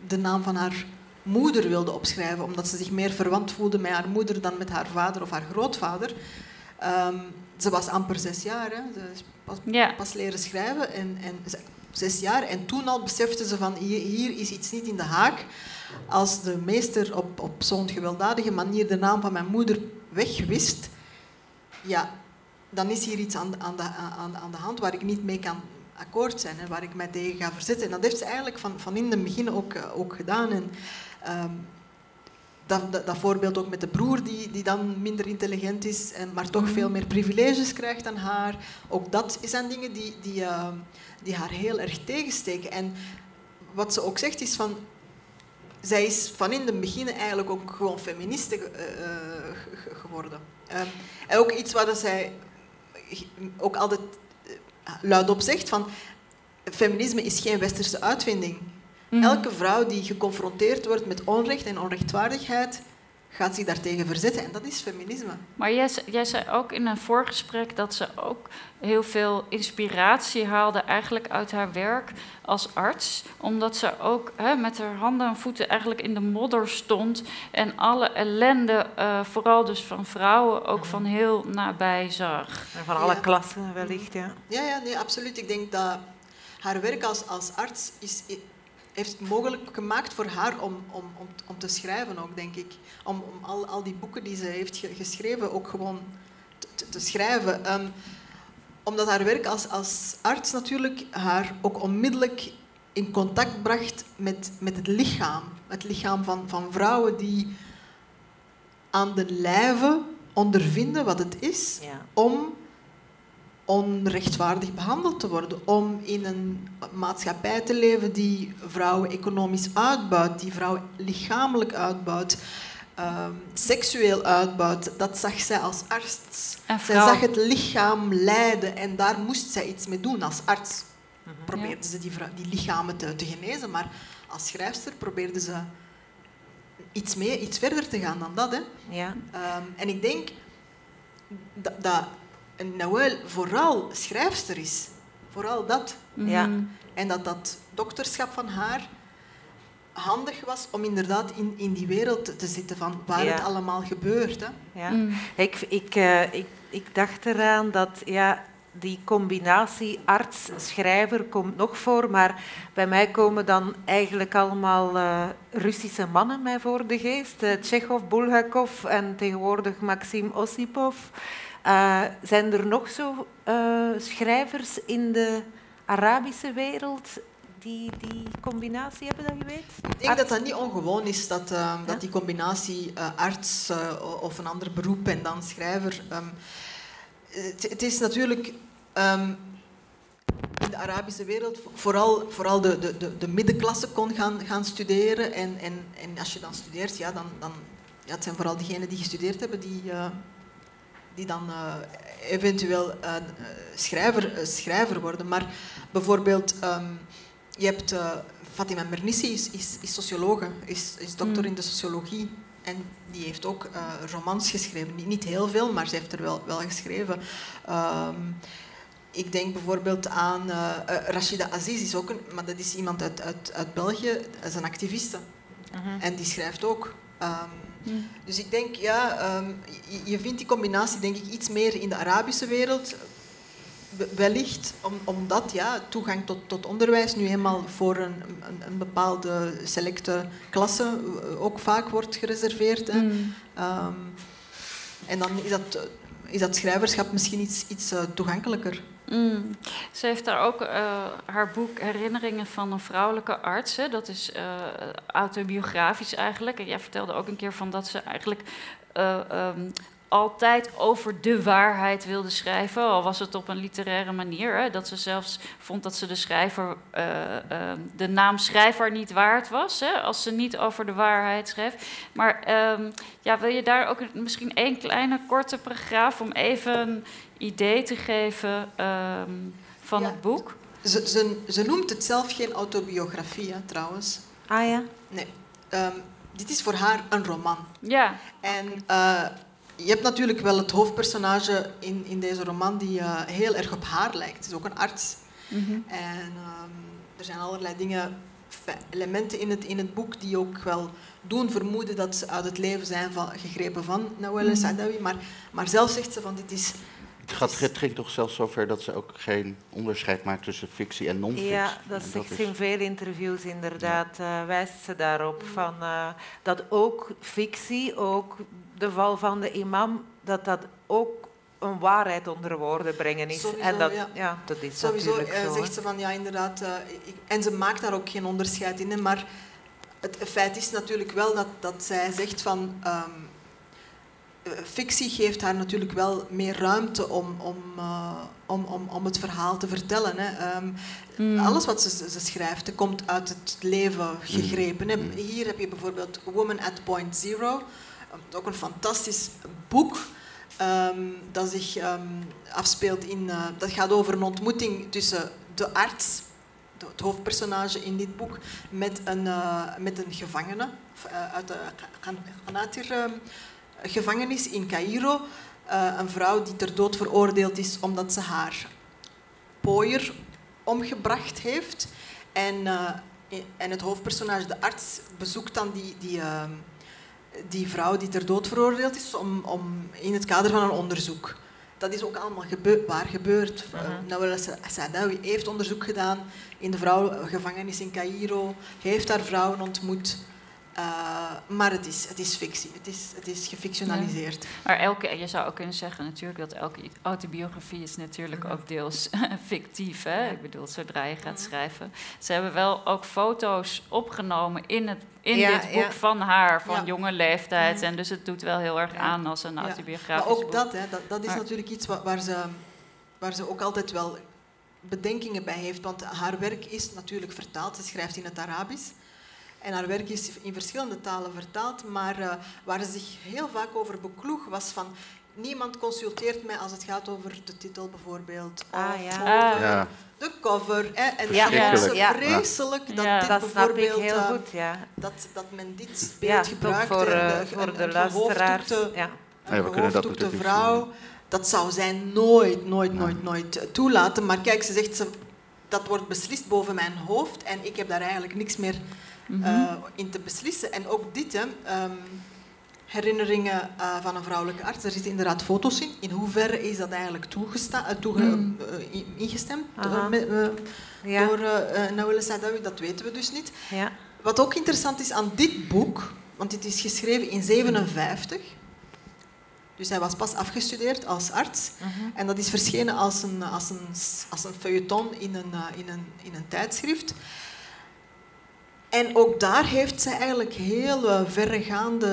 de naam van haar moeder wilde opschrijven, omdat ze zich meer verwant voelde met haar moeder dan met haar vader of haar grootvader. ze was amper zes jaar, hè. ze is pas, pas leren schrijven en, en zes jaar. En toen al besefte ze van hier, hier is iets niet in de haak als de meester op, op zo'n gewelddadige manier de naam van mijn moeder wegwist, ja, dan is hier iets aan, aan, de, aan, aan de hand waar ik niet mee kan akkoord zijn en waar ik mij tegen ga verzetten. En dat heeft ze eigenlijk van, van in het begin ook, eh, ook gedaan. En, um, dat, dat, dat, voorbeeld ook met de broer die, die dan minder intelligent is, en, maar toch veel meer privileges krijgt dan haar. Ook dat zijn dingen die, die, uh, die haar heel erg tegensteken. En wat ze ook zegt is van, zij is van in het begin eigenlijk ook gewoon feministe uh, geworden. Um, en ook iets waar zij ook altijd luidop zegt van feminisme is geen westerse uitvinding. Mm. Elke vrouw die geconfronteerd wordt met onrecht en onrechtvaardigheid, gaat zich daartegen verzetten. En dat is feminisme. Maar jij, jij zei ook in een voorgesprek dat ze ook heel veel inspiratie haalde eigenlijk uit haar werk als arts. Omdat ze ook hè, met haar handen en voeten eigenlijk in de modder stond. En alle ellende, uh, vooral dus van vrouwen, ook van heel nabij zag. En van alle klassen wellicht, ja. Ja, ja nee, absoluut. Ik denk dat haar werk als, als arts is heeft het mogelijk gemaakt voor haar om, om, om, om te schrijven ook, denk ik. Om, om al, al die boeken die ze heeft geschreven ook gewoon te, te schrijven. Um, omdat haar werk als, als arts natuurlijk haar ook onmiddellijk in contact bracht met, met het lichaam. Het lichaam van, van vrouwen die aan de lijve ondervinden wat het is ja. om onrechtvaardig behandeld te worden, om in een maatschappij te leven die vrouwen economisch uitbuit, die vrouwen lichamelijk uitbuit, uh, seksueel uitbuit. Dat zag zij als arts. Zij zag het lichaam lijden en daar moest zij iets mee doen als arts. Mm Probeerde ze die, die lichamen te, te, genezen, maar als schrijfster probeerde ze iets, mee, iets verder te gaan dan dat. Hè. Ja. Um, en ik denk dat, dat Noël vooral schrijfster is. Vooral dat. Mhm. Ja. En dat dat dokterschap van haar handig was om inderdaad in, in die wereld te zitten van waar het allemaal gebeurt. Hè. Ja. Mm. Ik, ik, uh, ik, ik dacht eraan dat ja, die combinatie arts-schrijver komt nog voor, maar bij mij komen dan eigenlijk allemaal uh, Russische mannen mij voor de geest. Uh, Tsjechov, Bulgakov en tegenwoordig Maxim Osipov. Uh, zijn er nog zo uh, schrijvers in de Arabische wereld die die combinatie hebben, dat je weet? Ik denk dat dat niet ongewoon is, dat, uh, dat die combinatie arts of een ander beroep en dan schrijver... Um, het, het, is natuurlijk... Um, in de Arabische wereld vooral, vooral de, de, de, middenklasse kon gaan, gaan studeren. En, en, en als je dan studeert, ja, dan, dan ja, het zijn vooral diegenen die gestudeerd hebben die, die dan eventueel schrijver, schrijver worden. Maar bijvoorbeeld, ehm, je hebt Fatima Mernissi is, is, is sociologe, is, is dokter mm. in de sociologie. En die heeft ook romans geschreven. Niet, niet, heel veel, maar ze heeft er wel, wel geschreven. Um, ik denk bijvoorbeeld aan uh, Rashida Aziz, is ook een, maar dat is iemand uit, uit, uit België, dat is een activiste. Uh-huh. En die schrijft ook. Um, Dus ik denk, ja, um, je, je, vindt die combinatie denk ik iets meer in de Arabische wereld wellicht omdat ja, toegang tot, tot onderwijs nu helemaal voor een, een, een bepaalde selecte klasse eh, ook vaak wordt gereserveerd. Hè. Mm. Ehm, en dan is dat, is dat schrijverschap misschien iets, iets uh, toegankelijker. Mm. Ze heeft daar ook uh, haar boek Herinneringen van een vrouwelijke arts. Hè. Dat is uh, autobiografisch eigenlijk. En jij vertelde ook een keer van dat ze eigenlijk uh, um, altijd over de waarheid wilde schrijven, al was het op een literaire manier. Hè, dat ze zelfs vond dat ze de schrijver, uh, de naam schrijver niet waard was, hè, als ze niet over de waarheid schreef. Maar uh, ja, wil je daar ook misschien één kleine korte paragraaf om even idee te geven ehm, van het boek? Ze, ze, ze, noemt het zelf geen autobiografie, hè, trouwens. Ah ja? Nee. Um, dit is voor haar een roman. Ja. En uh, je hebt natuurlijk wel het hoofdpersonage in, in deze roman die uh, heel erg op haar lijkt. Het is ook een arts. Mm -hmm. En um, er zijn allerlei dingen, elementen in het, in het boek die ook wel doen vermoeden dat ze uit het leven zijn van, gegrepen van Nawel mm Sadawi. Maar, maar zelf zegt ze van dit is... Het, gaat, het ging toch zelfs zover dat ze ook geen onderscheid maakt tussen fictie en non-fictie. Ja, dat zegt ze in veel interviews inderdaad. Ja. Uh, wijst ze daarop van, uh, dat ook fictie, ook de val van de imam, dat dat ook een waarheid onder woorden brengen is. Sowieso, en dat, ja. ja. dat is Sowieso, natuurlijk zo. zegt ze van ja, inderdaad. Uh, ik, en ze maakt daar ook geen onderscheid in. Maar het feit is natuurlijk wel dat, dat zij zegt van. Um, fictie geeft haar natuurlijk wel meer ruimte om, om, uh, om, om, om het verhaal te vertellen. Hè. Um, mm. Alles wat ze, ze schrijft komt uit het leven gegrepen. Hè. Hier heb je bijvoorbeeld Woman at Point Zero ook een fantastisch boek um, dat zich um, afspeelt in. Uh, dat gaat over een ontmoeting tussen de arts, het hoofdpersonage in dit boek, met een, uh, met een gevangene uh, uit de Qanatir-gevangenis in Cairo. een vrouw die ter dood veroordeeld is omdat ze haar pooier omgebracht heeft. En, en het hoofdpersonage, de arts, bezoekt dan die. die ehm, die vrouw die ter dood veroordeeld is om, om in het kader van een onderzoek. Dat is ook allemaal gebe waar gebeurd. Uh -huh. Nawal Sadawi heeft onderzoek gedaan in de vrouwengevangenis in Cairo, heeft daar vrouwen ontmoet. Uh, maar het is, het is fictie, het is, het is gefictionaliseerd. Ja. Maar elke, je zou ook kunnen zeggen natuurlijk dat elke autobiografie is natuurlijk mm -hmm. ook deels fictief. Hè? Ja. Ik bedoel, zodra je gaat schrijven. Ze hebben wel ook foto's opgenomen in, het, in ja, dit boek van haar, van jonge leeftijd. Mm -hmm. En dus het doet wel heel erg aan als een autobiografisch Maar ook boek. dat, hè, dat, dat is maar, natuurlijk iets waar, waar, ze, waar ze ook altijd wel bedenkingen bij heeft. Want haar werk is natuurlijk vertaald, ze schrijft in het Arabisch. En haar werk is in verschillende talen vertaald, maar uh, waar ze zich heel vaak over bekloeg was van niemand consulteert mij als het gaat over de titel bijvoorbeeld. Ah, of ja. over ja. de cover. Hè. En ja. ja. is ja. vreselijk dat ja, dit dat bijvoorbeeld... heel goed, ja. dat, dat men dit beeld gebruikt. voor, uh, de, voor de luisteraars. Ja. Een gehoofddoekte vrouw. Dat zou zij nooit, nooit, nooit, nooit toelaten. Maar kijk, ze zegt, ze, dat wordt beslist boven mijn hoofd en ik heb daar eigenlijk niks meer mm -hmm. uh, in te beslissen. En ook dit, hè, um, herinneringen uh, van een vrouwelijke arts, daar zitten inderdaad foto's in. In hoeverre is dat eigenlijk toegestaan, toege, mm. ingestemd met, ja. door uh, Nawel Sadawi? Dat weten we dus niet. Ja. Wat ook interessant is aan dit boek, want dit is geschreven in 57. Dus hij was pas afgestudeerd als arts. Uh -huh. En dat is verschenen als een, als een, als een feuilleton in een, in een, in een tijdschrift. En ook daar heeft ze eigenlijk heel uh, verregaande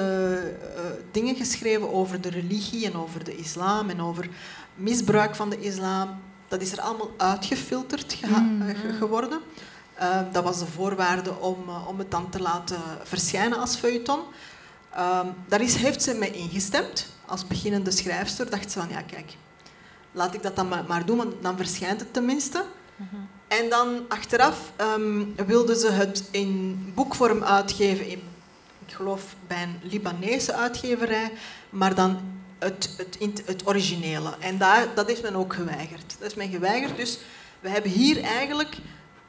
uh, dingen geschreven over de religie en over de islam en over misbruik van de islam. Dat is er allemaal uitgefilterd ge mm -hmm. geworden. Uh, dat was de voorwaarde om, om het dan te laten verschijnen als feuilleton. daar is, heeft ze mee ingestemd. als beginnende schrijfster dacht ze van, ja kijk, laat ik dat dan maar doen, want dan verschijnt het tenminste. En dan achteraf um, wilden ze het in boekvorm uitgeven, in, ik geloof bij een Libanese uitgeverij, maar dan het, het, het originele. En daar, dat is men ook geweigerd. Dat is men geweigerd, dus we hebben hier eigenlijk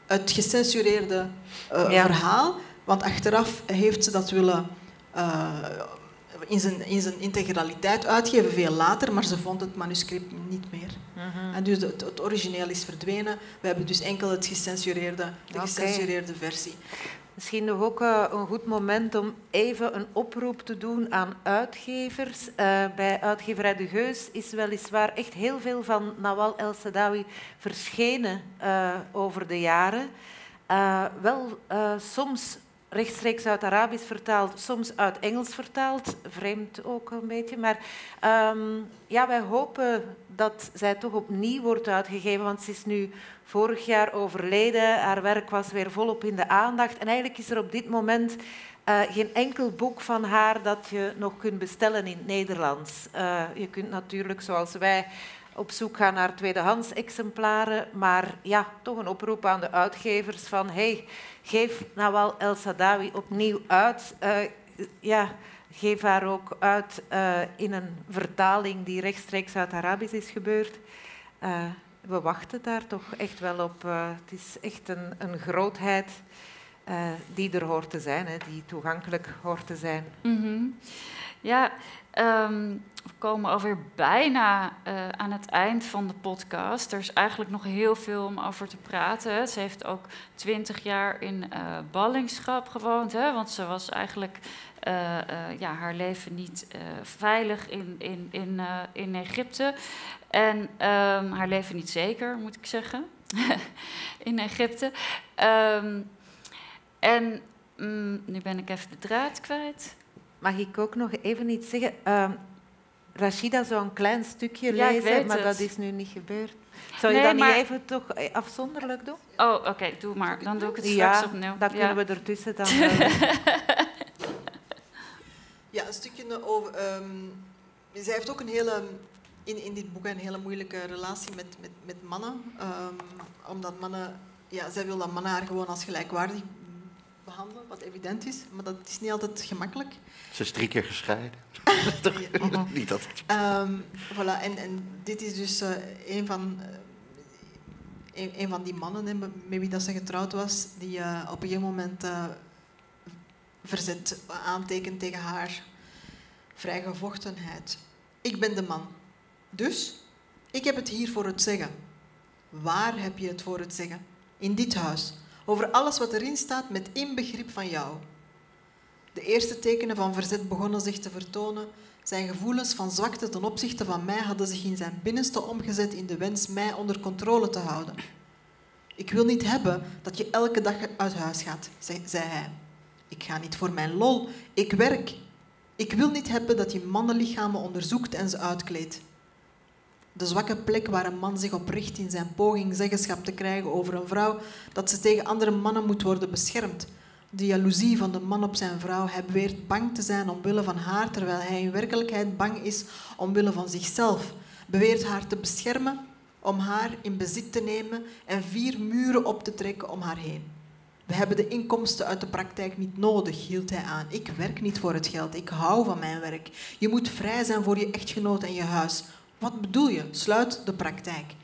het gecensureerde uh, verhaal, want achteraf heeft ze dat willen uh, in, zijn, in zijn integraliteit uitgeven, veel later, maar ze vond het manuscript niet meer. Mhm. En dus het, het, origineel is verdwenen. We hebben dus enkel het gecensureerde, de gecensureerde versie. Misschien nog ook uh, een goed moment om even een oproep te doen aan uitgevers. Uh, bij uitgeverij De Geus is weliswaar echt heel veel van Nawal El Sadawi verschenen uh, over de jaren. wel soms rechtstreeks uit Arabisch vertaald, soms uit Engels vertaald. Vreemd ook een beetje. Maar um, ja, wij hopen dat zij toch opnieuw wordt uitgegeven, want ze is nu vorig jaar overleden. Haar werk was weer volop in de aandacht. En eigenlijk is er op dit moment uh, geen enkel boek van haar dat je nog kunt bestellen in het Nederlands. Uh, je kunt natuurlijk, zoals wij, op zoek gaan naar tweedehands exemplaren. Maar ja, toch een oproep aan de uitgevers van... Hey, geef Nawal El Sadawi opnieuw uit. Uh, ja, geef haar ook uit uh, in een vertaling die rechtstreeks uit Arabisch is gebeurd. Uh, we wachten daar toch echt wel op. het is echt een, een grootheid die er hoort te zijn, hè, die toegankelijk hoort te zijn. Mm. Ja, um, we komen alweer bijna uh, aan het eind van de podcast. Er is eigenlijk nog heel veel om over te praten. Ze heeft ook twintig jaar in uh, ballingschap gewoond, hè, want ze was eigenlijk uh, ja, haar leven niet veilig in, in, in, in Egypte. En um, haar leven niet zeker, moet ik zeggen, in Egypte. Um, en mm, nu ben ik even de draad kwijt. Mag ik ook nog even iets zeggen? Rashida zou een klein stukje lezen, maar dat is nu niet gebeurd. Zou je dat niet even toch afzonderlijk doen? Oh, oké, doe maar. Dan doe ik het straks ja, opnieuw. Dan kunnen we ertussen dan... Uh... ja, een stukje over... Um, zij heeft ook een hele... In, in dit boek een hele moeilijke relatie met, met, met mannen. Um, omdat mannen... Ja, zij wil dat mannen haar gewoon als gelijkwaardig behandelen, wat evident is, maar dat is niet altijd gemakkelijk. Ze is drie keer gescheiden. niet dat. Um, voilà, en, en dit is dus uh, een, van, uh, een, een, van die mannen met wie dat ze getrouwd was, die uh, op een gegeven moment verzet aantekent tegen haar vrijgevochteneheid. Ik ben de man. Dus, ik heb het hier voor het zeggen. Waar heb je het voor het zeggen? In dit huis over alles wat erin staat met inbegrip van jou. De eerste tekenen van verzet begonnen zich te vertonen. Zijn gevoelens van zwakte ten opzichte van mij hadden zich in zijn binnenste omgezet in de wens mij onder controle te houden. Ik wil niet hebben dat je elke dag uit huis gaat, zei hij. Ik ga niet voor mijn lol, ik werk. Ik wil niet hebben dat je mannenlichamen onderzoekt en ze uitkleedt. De zwakke plek waar een man zich op richt in zijn poging zeggenschap te krijgen over een vrouw, dat ze tegen andere mannen moet worden beschermd. De jaloezie van de man op zijn vrouw. Hij beweert bang te zijn omwille van haar, terwijl hij in werkelijkheid bang is omwille van zichzelf. Beweert haar te beschermen om haar in bezit te nemen en vier muren op te trekken om haar heen. We hebben de inkomsten uit de praktijk niet nodig, hield hij aan. Ik werk niet voor het geld, ik hou van mijn werk. Je moet vrij zijn voor je echtgenoot en je huis. Wat bedoel je? Sluit de praktijk.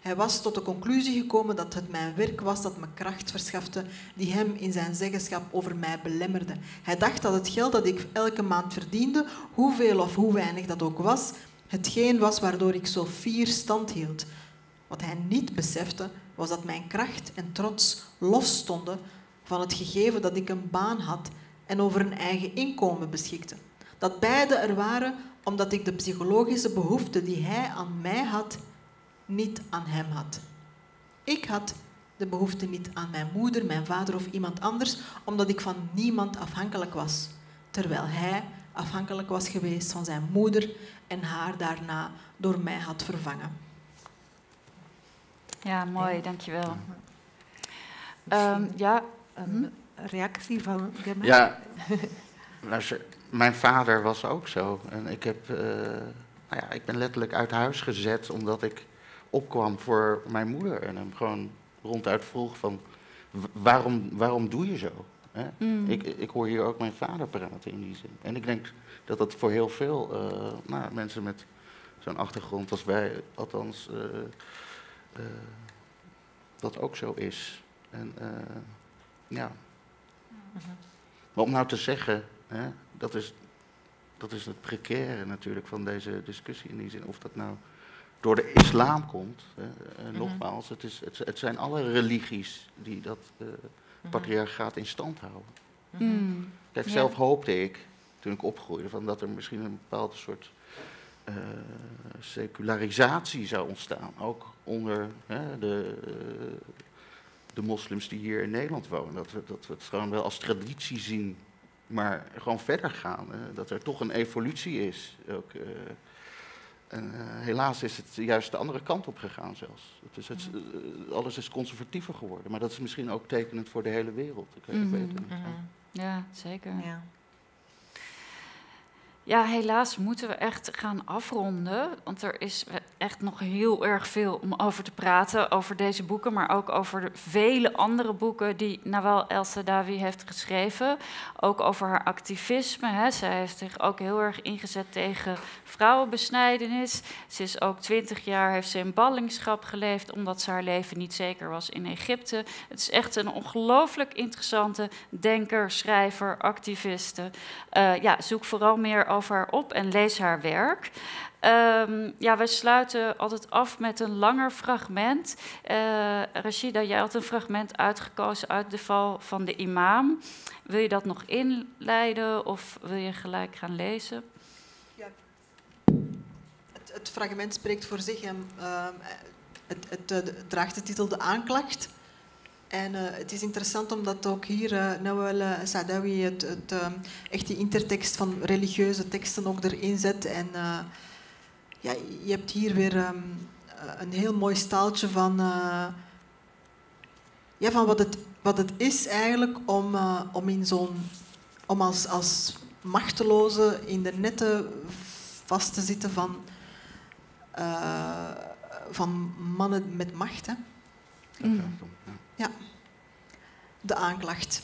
Hij was tot de conclusie gekomen dat het mijn werk was dat me kracht verschafte, die hem in zijn zeggenschap over mij belemmerde. Hij dacht dat het geld dat ik elke maand verdiende, hoeveel of hoe weinig dat ook was, hetgeen was waardoor ik zo fier stand hield. Wat hij niet besefte, was dat mijn kracht en trots los stonden van het gegeven dat ik een baan had en over een eigen inkomen beschikte. Dat beide er waren omdat ik de psychologische behoefte die hij aan mij had, niet aan hem had. Ik had de behoefte niet aan mijn moeder, mijn vader of iemand anders, omdat ik van niemand afhankelijk was, terwijl hij afhankelijk was geweest van zijn moeder en haar daarna door mij had vervangen. Ja, mooi, dankjewel. Um, ja, een hm? reactie van Ja, luister, mijn vader was ook zo. En ik, heb, uh, nou ja, ik ben letterlijk uit huis gezet omdat ik opkwam voor mijn moeder. En hem gewoon ronduit vroeg van, waarom, waarom doe je zo? Hè? Mm. Ik, ik hoor hier ook mijn vader praten in die zin. En ik denk dat dat voor heel veel uh, nou, mensen met zo'n achtergrond als wij, althans, uh, dat ook zo is. En ja. Maar om nou te zeggen, hè, dat, is, dat is het precaire natuurlijk van deze discussie in die zin, of dat nou door de islam komt. Hè, mhm. Nogmaals, het, is, het, het, zijn alle religies die dat uh, patriarchaat in stand houden. Mm. Kijk, zelf hoopte ik, toen ik opgroeide, van dat er misschien een bepaalde soort uh, secularisatie zou ontstaan. Ook onder hè, de, de moslims die hier in Nederland wonen. Dat we, dat we het gewoon wel als traditie zien, maar gewoon verder gaan. dat er toch een evolutie is. Ook, uh, en uh, helaas is het juist de andere kant op gegaan zelfs. Het is het, uh, alles is conservatiever geworden. Maar dat is misschien ook tekenend voor de hele wereld. Ik weet het mm -hmm. Ja, zeker. Ja. Ja, helaas moeten we echt gaan afronden. Want er is echt nog heel erg veel om over te praten. Over deze boeken, maar ook over de vele andere boeken die Nawal El Sadawi heeft geschreven. Ook over haar activisme. Hè. Zij heeft zich ook heel erg ingezet tegen vrouwenbesnijdenis. Ze is ook twintig jaar heeft ze in ballingschap geleefd, omdat ze haar leven niet zeker was in Egypte. Het is echt een ongelooflijk interessante denker, schrijver, activiste. Uh, ja, zoek vooral meer over haar op en lees haar werk. Um, ja, we sluiten altijd af met een langer fragment. Uh, Rashida, jij had een fragment uitgekozen uit de val van de imam. Wil je dat nog inleiden of wil je gelijk gaan lezen? Ja. Het, fragment spreekt voor zich en uh, het, het, het, draagt de titel De Aanklacht. En uh, het is interessant omdat ook hier uh, Nawal Sadawi het, het uh, echt die intertekst van religieuze teksten ook erin zet. En ja, je hebt hier weer um, een heel mooi staaltje van, ja, van wat, het, wat het is eigenlijk om, om, in zo'n, om als, als machteloze in de netten vast te zitten van, van mannen met macht. Hè. Mm. Ja. De aanklacht.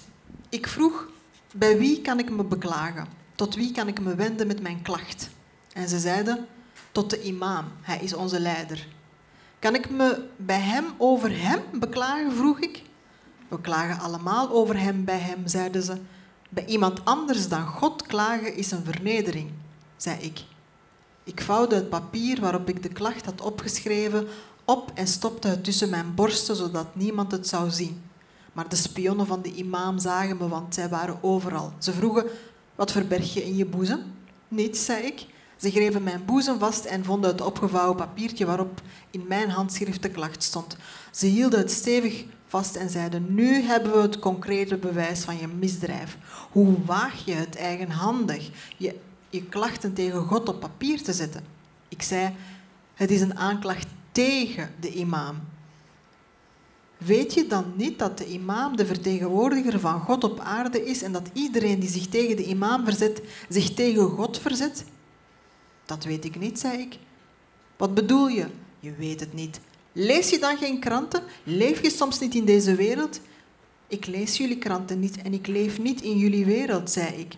Ik vroeg, bij wie kan ik me beklagen? Tot wie kan ik me wenden met mijn klacht? En ze zeiden, tot de imam, hij is onze leider. Kan ik me bij hem over hem beklagen, vroeg ik. We klagen allemaal over hem bij hem, zeiden ze. Bij iemand anders dan God klagen is een vernedering, zei ik. Ik vouwde het papier waarop ik de klacht had opgeschreven op en stopte het tussen mijn borsten, zodat niemand het zou zien. Maar de spionnen van de imam zagen me, want zij waren overal. Ze vroegen, wat verberg je in je boezem? Niets, zei ik. Ze greven mijn boezem vast en vonden het opgevouwen papiertje waarop in mijn handschrift de klacht stond. Ze hielden het stevig vast en zeiden, nu hebben we het concrete bewijs van je misdrijf. Hoe waag je het eigenhandig je, je klachten tegen God op papier te zetten? Ik zei, het is een aanklacht tegen de imam. Weet je dan niet dat de imam de vertegenwoordiger van God op aarde is en dat iedereen die zich tegen de imam verzet, zich tegen God verzet? Dat weet ik niet, zei ik. Wat bedoel je? Je weet het niet. Lees je dan geen kranten? Leef je soms niet in deze wereld? Ik lees jullie kranten niet en ik leef niet in jullie wereld, zei ik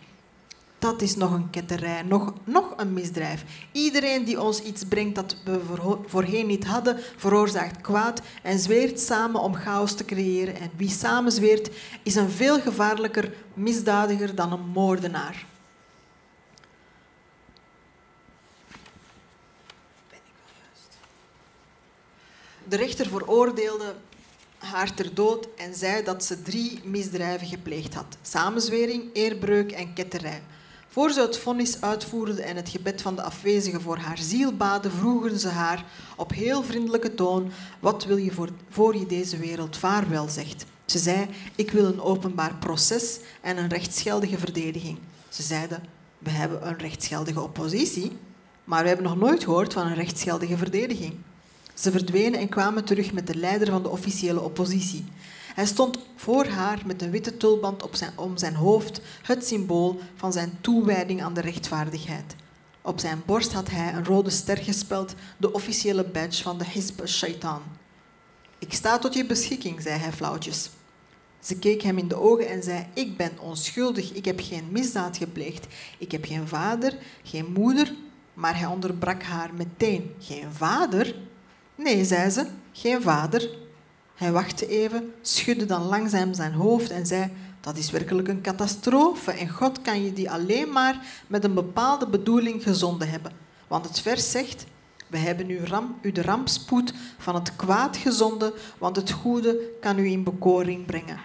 dat is nog een ketterij, nog, nog een misdrijf. Iedereen die ons iets brengt dat we voorheen niet hadden, veroorzaakt kwaad en zweert samen om chaos te creëren. En wie samen zweert, is een veel gevaarlijker misdadiger dan een moordenaar. De rechter veroordeelde haar ter dood en zei dat ze drie misdrijven gepleegd had: samenzwering, eerbreuk en ketterij. Voor ze het vonnis uitvoerde en het gebed van de afwezige voor haar ziel baden, vroegen ze haar op heel vriendelijke toon: Wat wil je voor, voor je deze wereld vaarwel zegt? Ze zei: Ik wil een openbaar proces en een rechtsgeldige verdediging. Ze zeiden: We hebben een rechtsgeldige oppositie, maar we hebben nog nooit gehoord van een rechtsgeldige verdediging. Ze verdwenen en kwamen terug met de leider van de officiële oppositie. Hij stond voor haar met een witte tulband op zijn, om zijn hoofd, het symbool van zijn toewijding aan de rechtvaardigheid. Op zijn borst had hij een rode ster gespeld, de officiële badge van de Hizb Shaitan. Ik sta tot je beschikking, zei hij flauwtjes. Ze keek hem in de ogen en zei: Ik ben onschuldig, ik heb geen misdaad gepleegd. Ik heb geen vader, geen moeder. Maar hij onderbrak haar meteen: Geen vader? Nee, zei ze, geen vader. Hij wachtte even, schudde dan langzaam zijn hoofd en zei: Dat is werkelijk een catastrofe en God kan je die alleen maar met een bepaalde bedoeling gezonden hebben. Want het vers zegt: We hebben u, ram, u de rampspoed van het kwaad gezonden, want het goede kan u in bekoring brengen.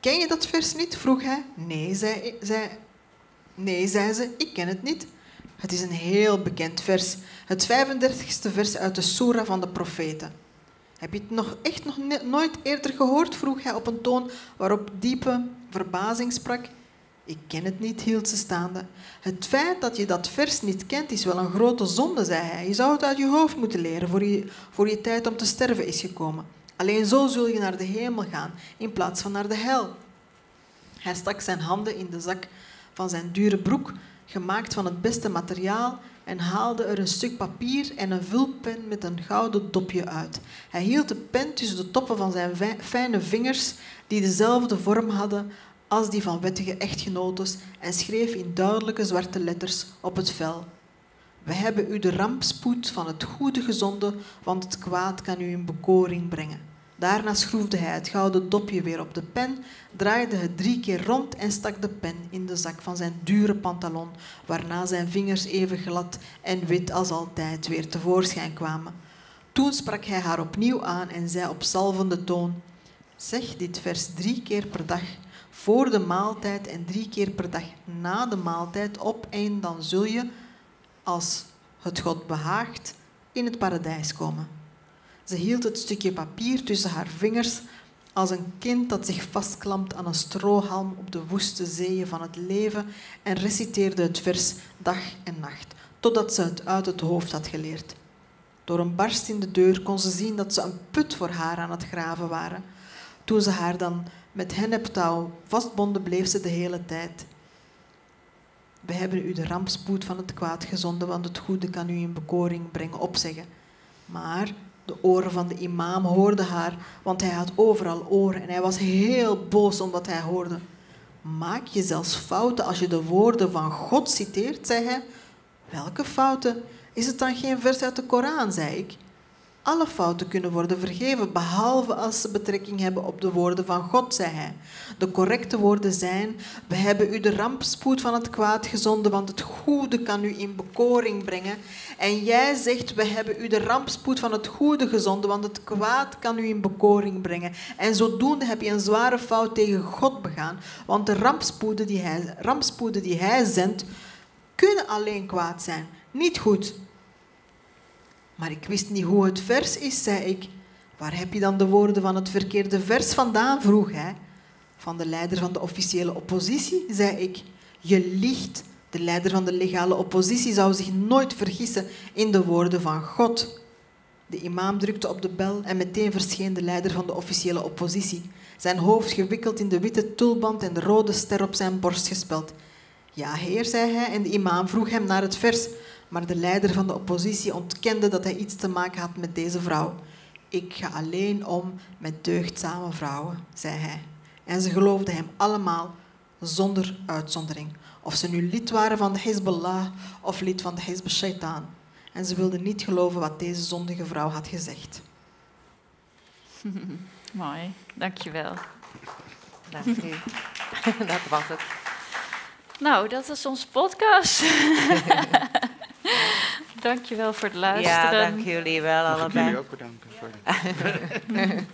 Ken je dat vers niet? vroeg hij. Nee, zei, zei, nee, zei ze, ik ken het niet. Het is een heel bekend vers. Het 35ste vers uit de Soera van de profeten. Heb je het nog echt nog nooit eerder gehoord? vroeg hij op een toon waarop diepe verbazing sprak. Ik ken het niet, hield ze staande. Het feit dat je dat vers niet kent is wel een grote zonde, zei hij. Je zou het uit je hoofd moeten leren voor je, voor je tijd om te sterven is gekomen. Alleen zo zul je naar de hemel gaan in plaats van naar de hel. Hij stak zijn handen in de zak van zijn dure broek, gemaakt van het beste materiaal, en haalde er een stuk papier en een vulpen met een gouden dopje uit. Hij hield de pen tussen de toppen van zijn fijne vingers, die dezelfde vorm hadden als die van wettige echtgenotes, en schreef in duidelijke zwarte letters op het vel. We hebben u de rampspoed van het goede gezonden, want het kwaad kan u in bekoring brengen. Daarna schroefde hij het gouden dopje weer op de pen, draaide het drie keer rond en stak de pen in de zak van zijn dure pantalon, waarna zijn vingers even glad en wit als altijd weer tevoorschijn kwamen. Toen sprak hij haar opnieuw aan en zei op zalvende toon: Zeg dit vers drie keer per dag, voor de maaltijd en drie keer per dag na de maaltijd op en dan zul je, als het God behaagt, in het paradijs komen. Ze hield het stukje papier tussen haar vingers als een kind dat zich vastklampt aan een strohalm op de woeste zeeën van het leven en reciteerde het vers dag en nacht, totdat ze het uit het hoofd had geleerd. Door een barst in de deur kon ze zien dat ze een put voor haar aan het graven waren. Toen ze haar dan met henneptouw vastbonden, bleef ze de hele tijd. We hebben u de rampspoed van het kwaad gezonden, want het goede kan u in bekoring brengen, opzeggen. Maar de oren van de imam hoorden haar, want hij had overal oren en hij was heel boos omdat hij hoorde. Maak je zelfs fouten als je de woorden van God citeert, zei hij. Welke fouten? Is het dan geen vers uit de Koran, zei ik. Alle fouten kunnen worden vergeven, behalve als ze betrekking hebben op de woorden van God, zei hij. De correcte woorden zijn: We hebben u de rampspoed van het kwaad gezonden, want het goede kan u in bekoring brengen. En jij zegt: We hebben u de rampspoed van het goede gezonden, want het kwaad kan u in bekoring brengen. En zodoende heb je een zware fout tegen God begaan, want de rampspoeden die hij, rampspoeden die hij zendt, kunnen alleen kwaad zijn, niet goed. Maar ik wist niet hoe het vers is, zei ik. Waar heb je dan de woorden van het verkeerde vers vandaan? vroeg hij. Van de leider van de officiële oppositie, zei ik. Je liegt. De leider van de legale oppositie zou zich nooit vergissen in de woorden van God. De imam drukte op de bel en meteen verscheen de leider van de officiële oppositie. Zijn hoofd gewikkeld in de witte tulband en de rode ster op zijn borst gespeld. Ja, heer, zei hij en de imam vroeg hem naar het vers. Maar de leider van de oppositie ontkende dat hij iets te maken had met deze vrouw. Ik ga alleen om met deugdzame vrouwen, zei hij. En ze geloofden hem allemaal zonder uitzondering. Of ze nu lid waren van de Hezbollah of lid van de Hezb Shaitan. En ze wilden niet geloven wat deze zondige vrouw had gezegd. Mooi, dankjewel. Dank u. dat was het. Nou, dat is onze podcast. Dankjewel voor het luisteren. Ja, dank jullie wel Mag ik allebei. jullie ook bedanken. Voor...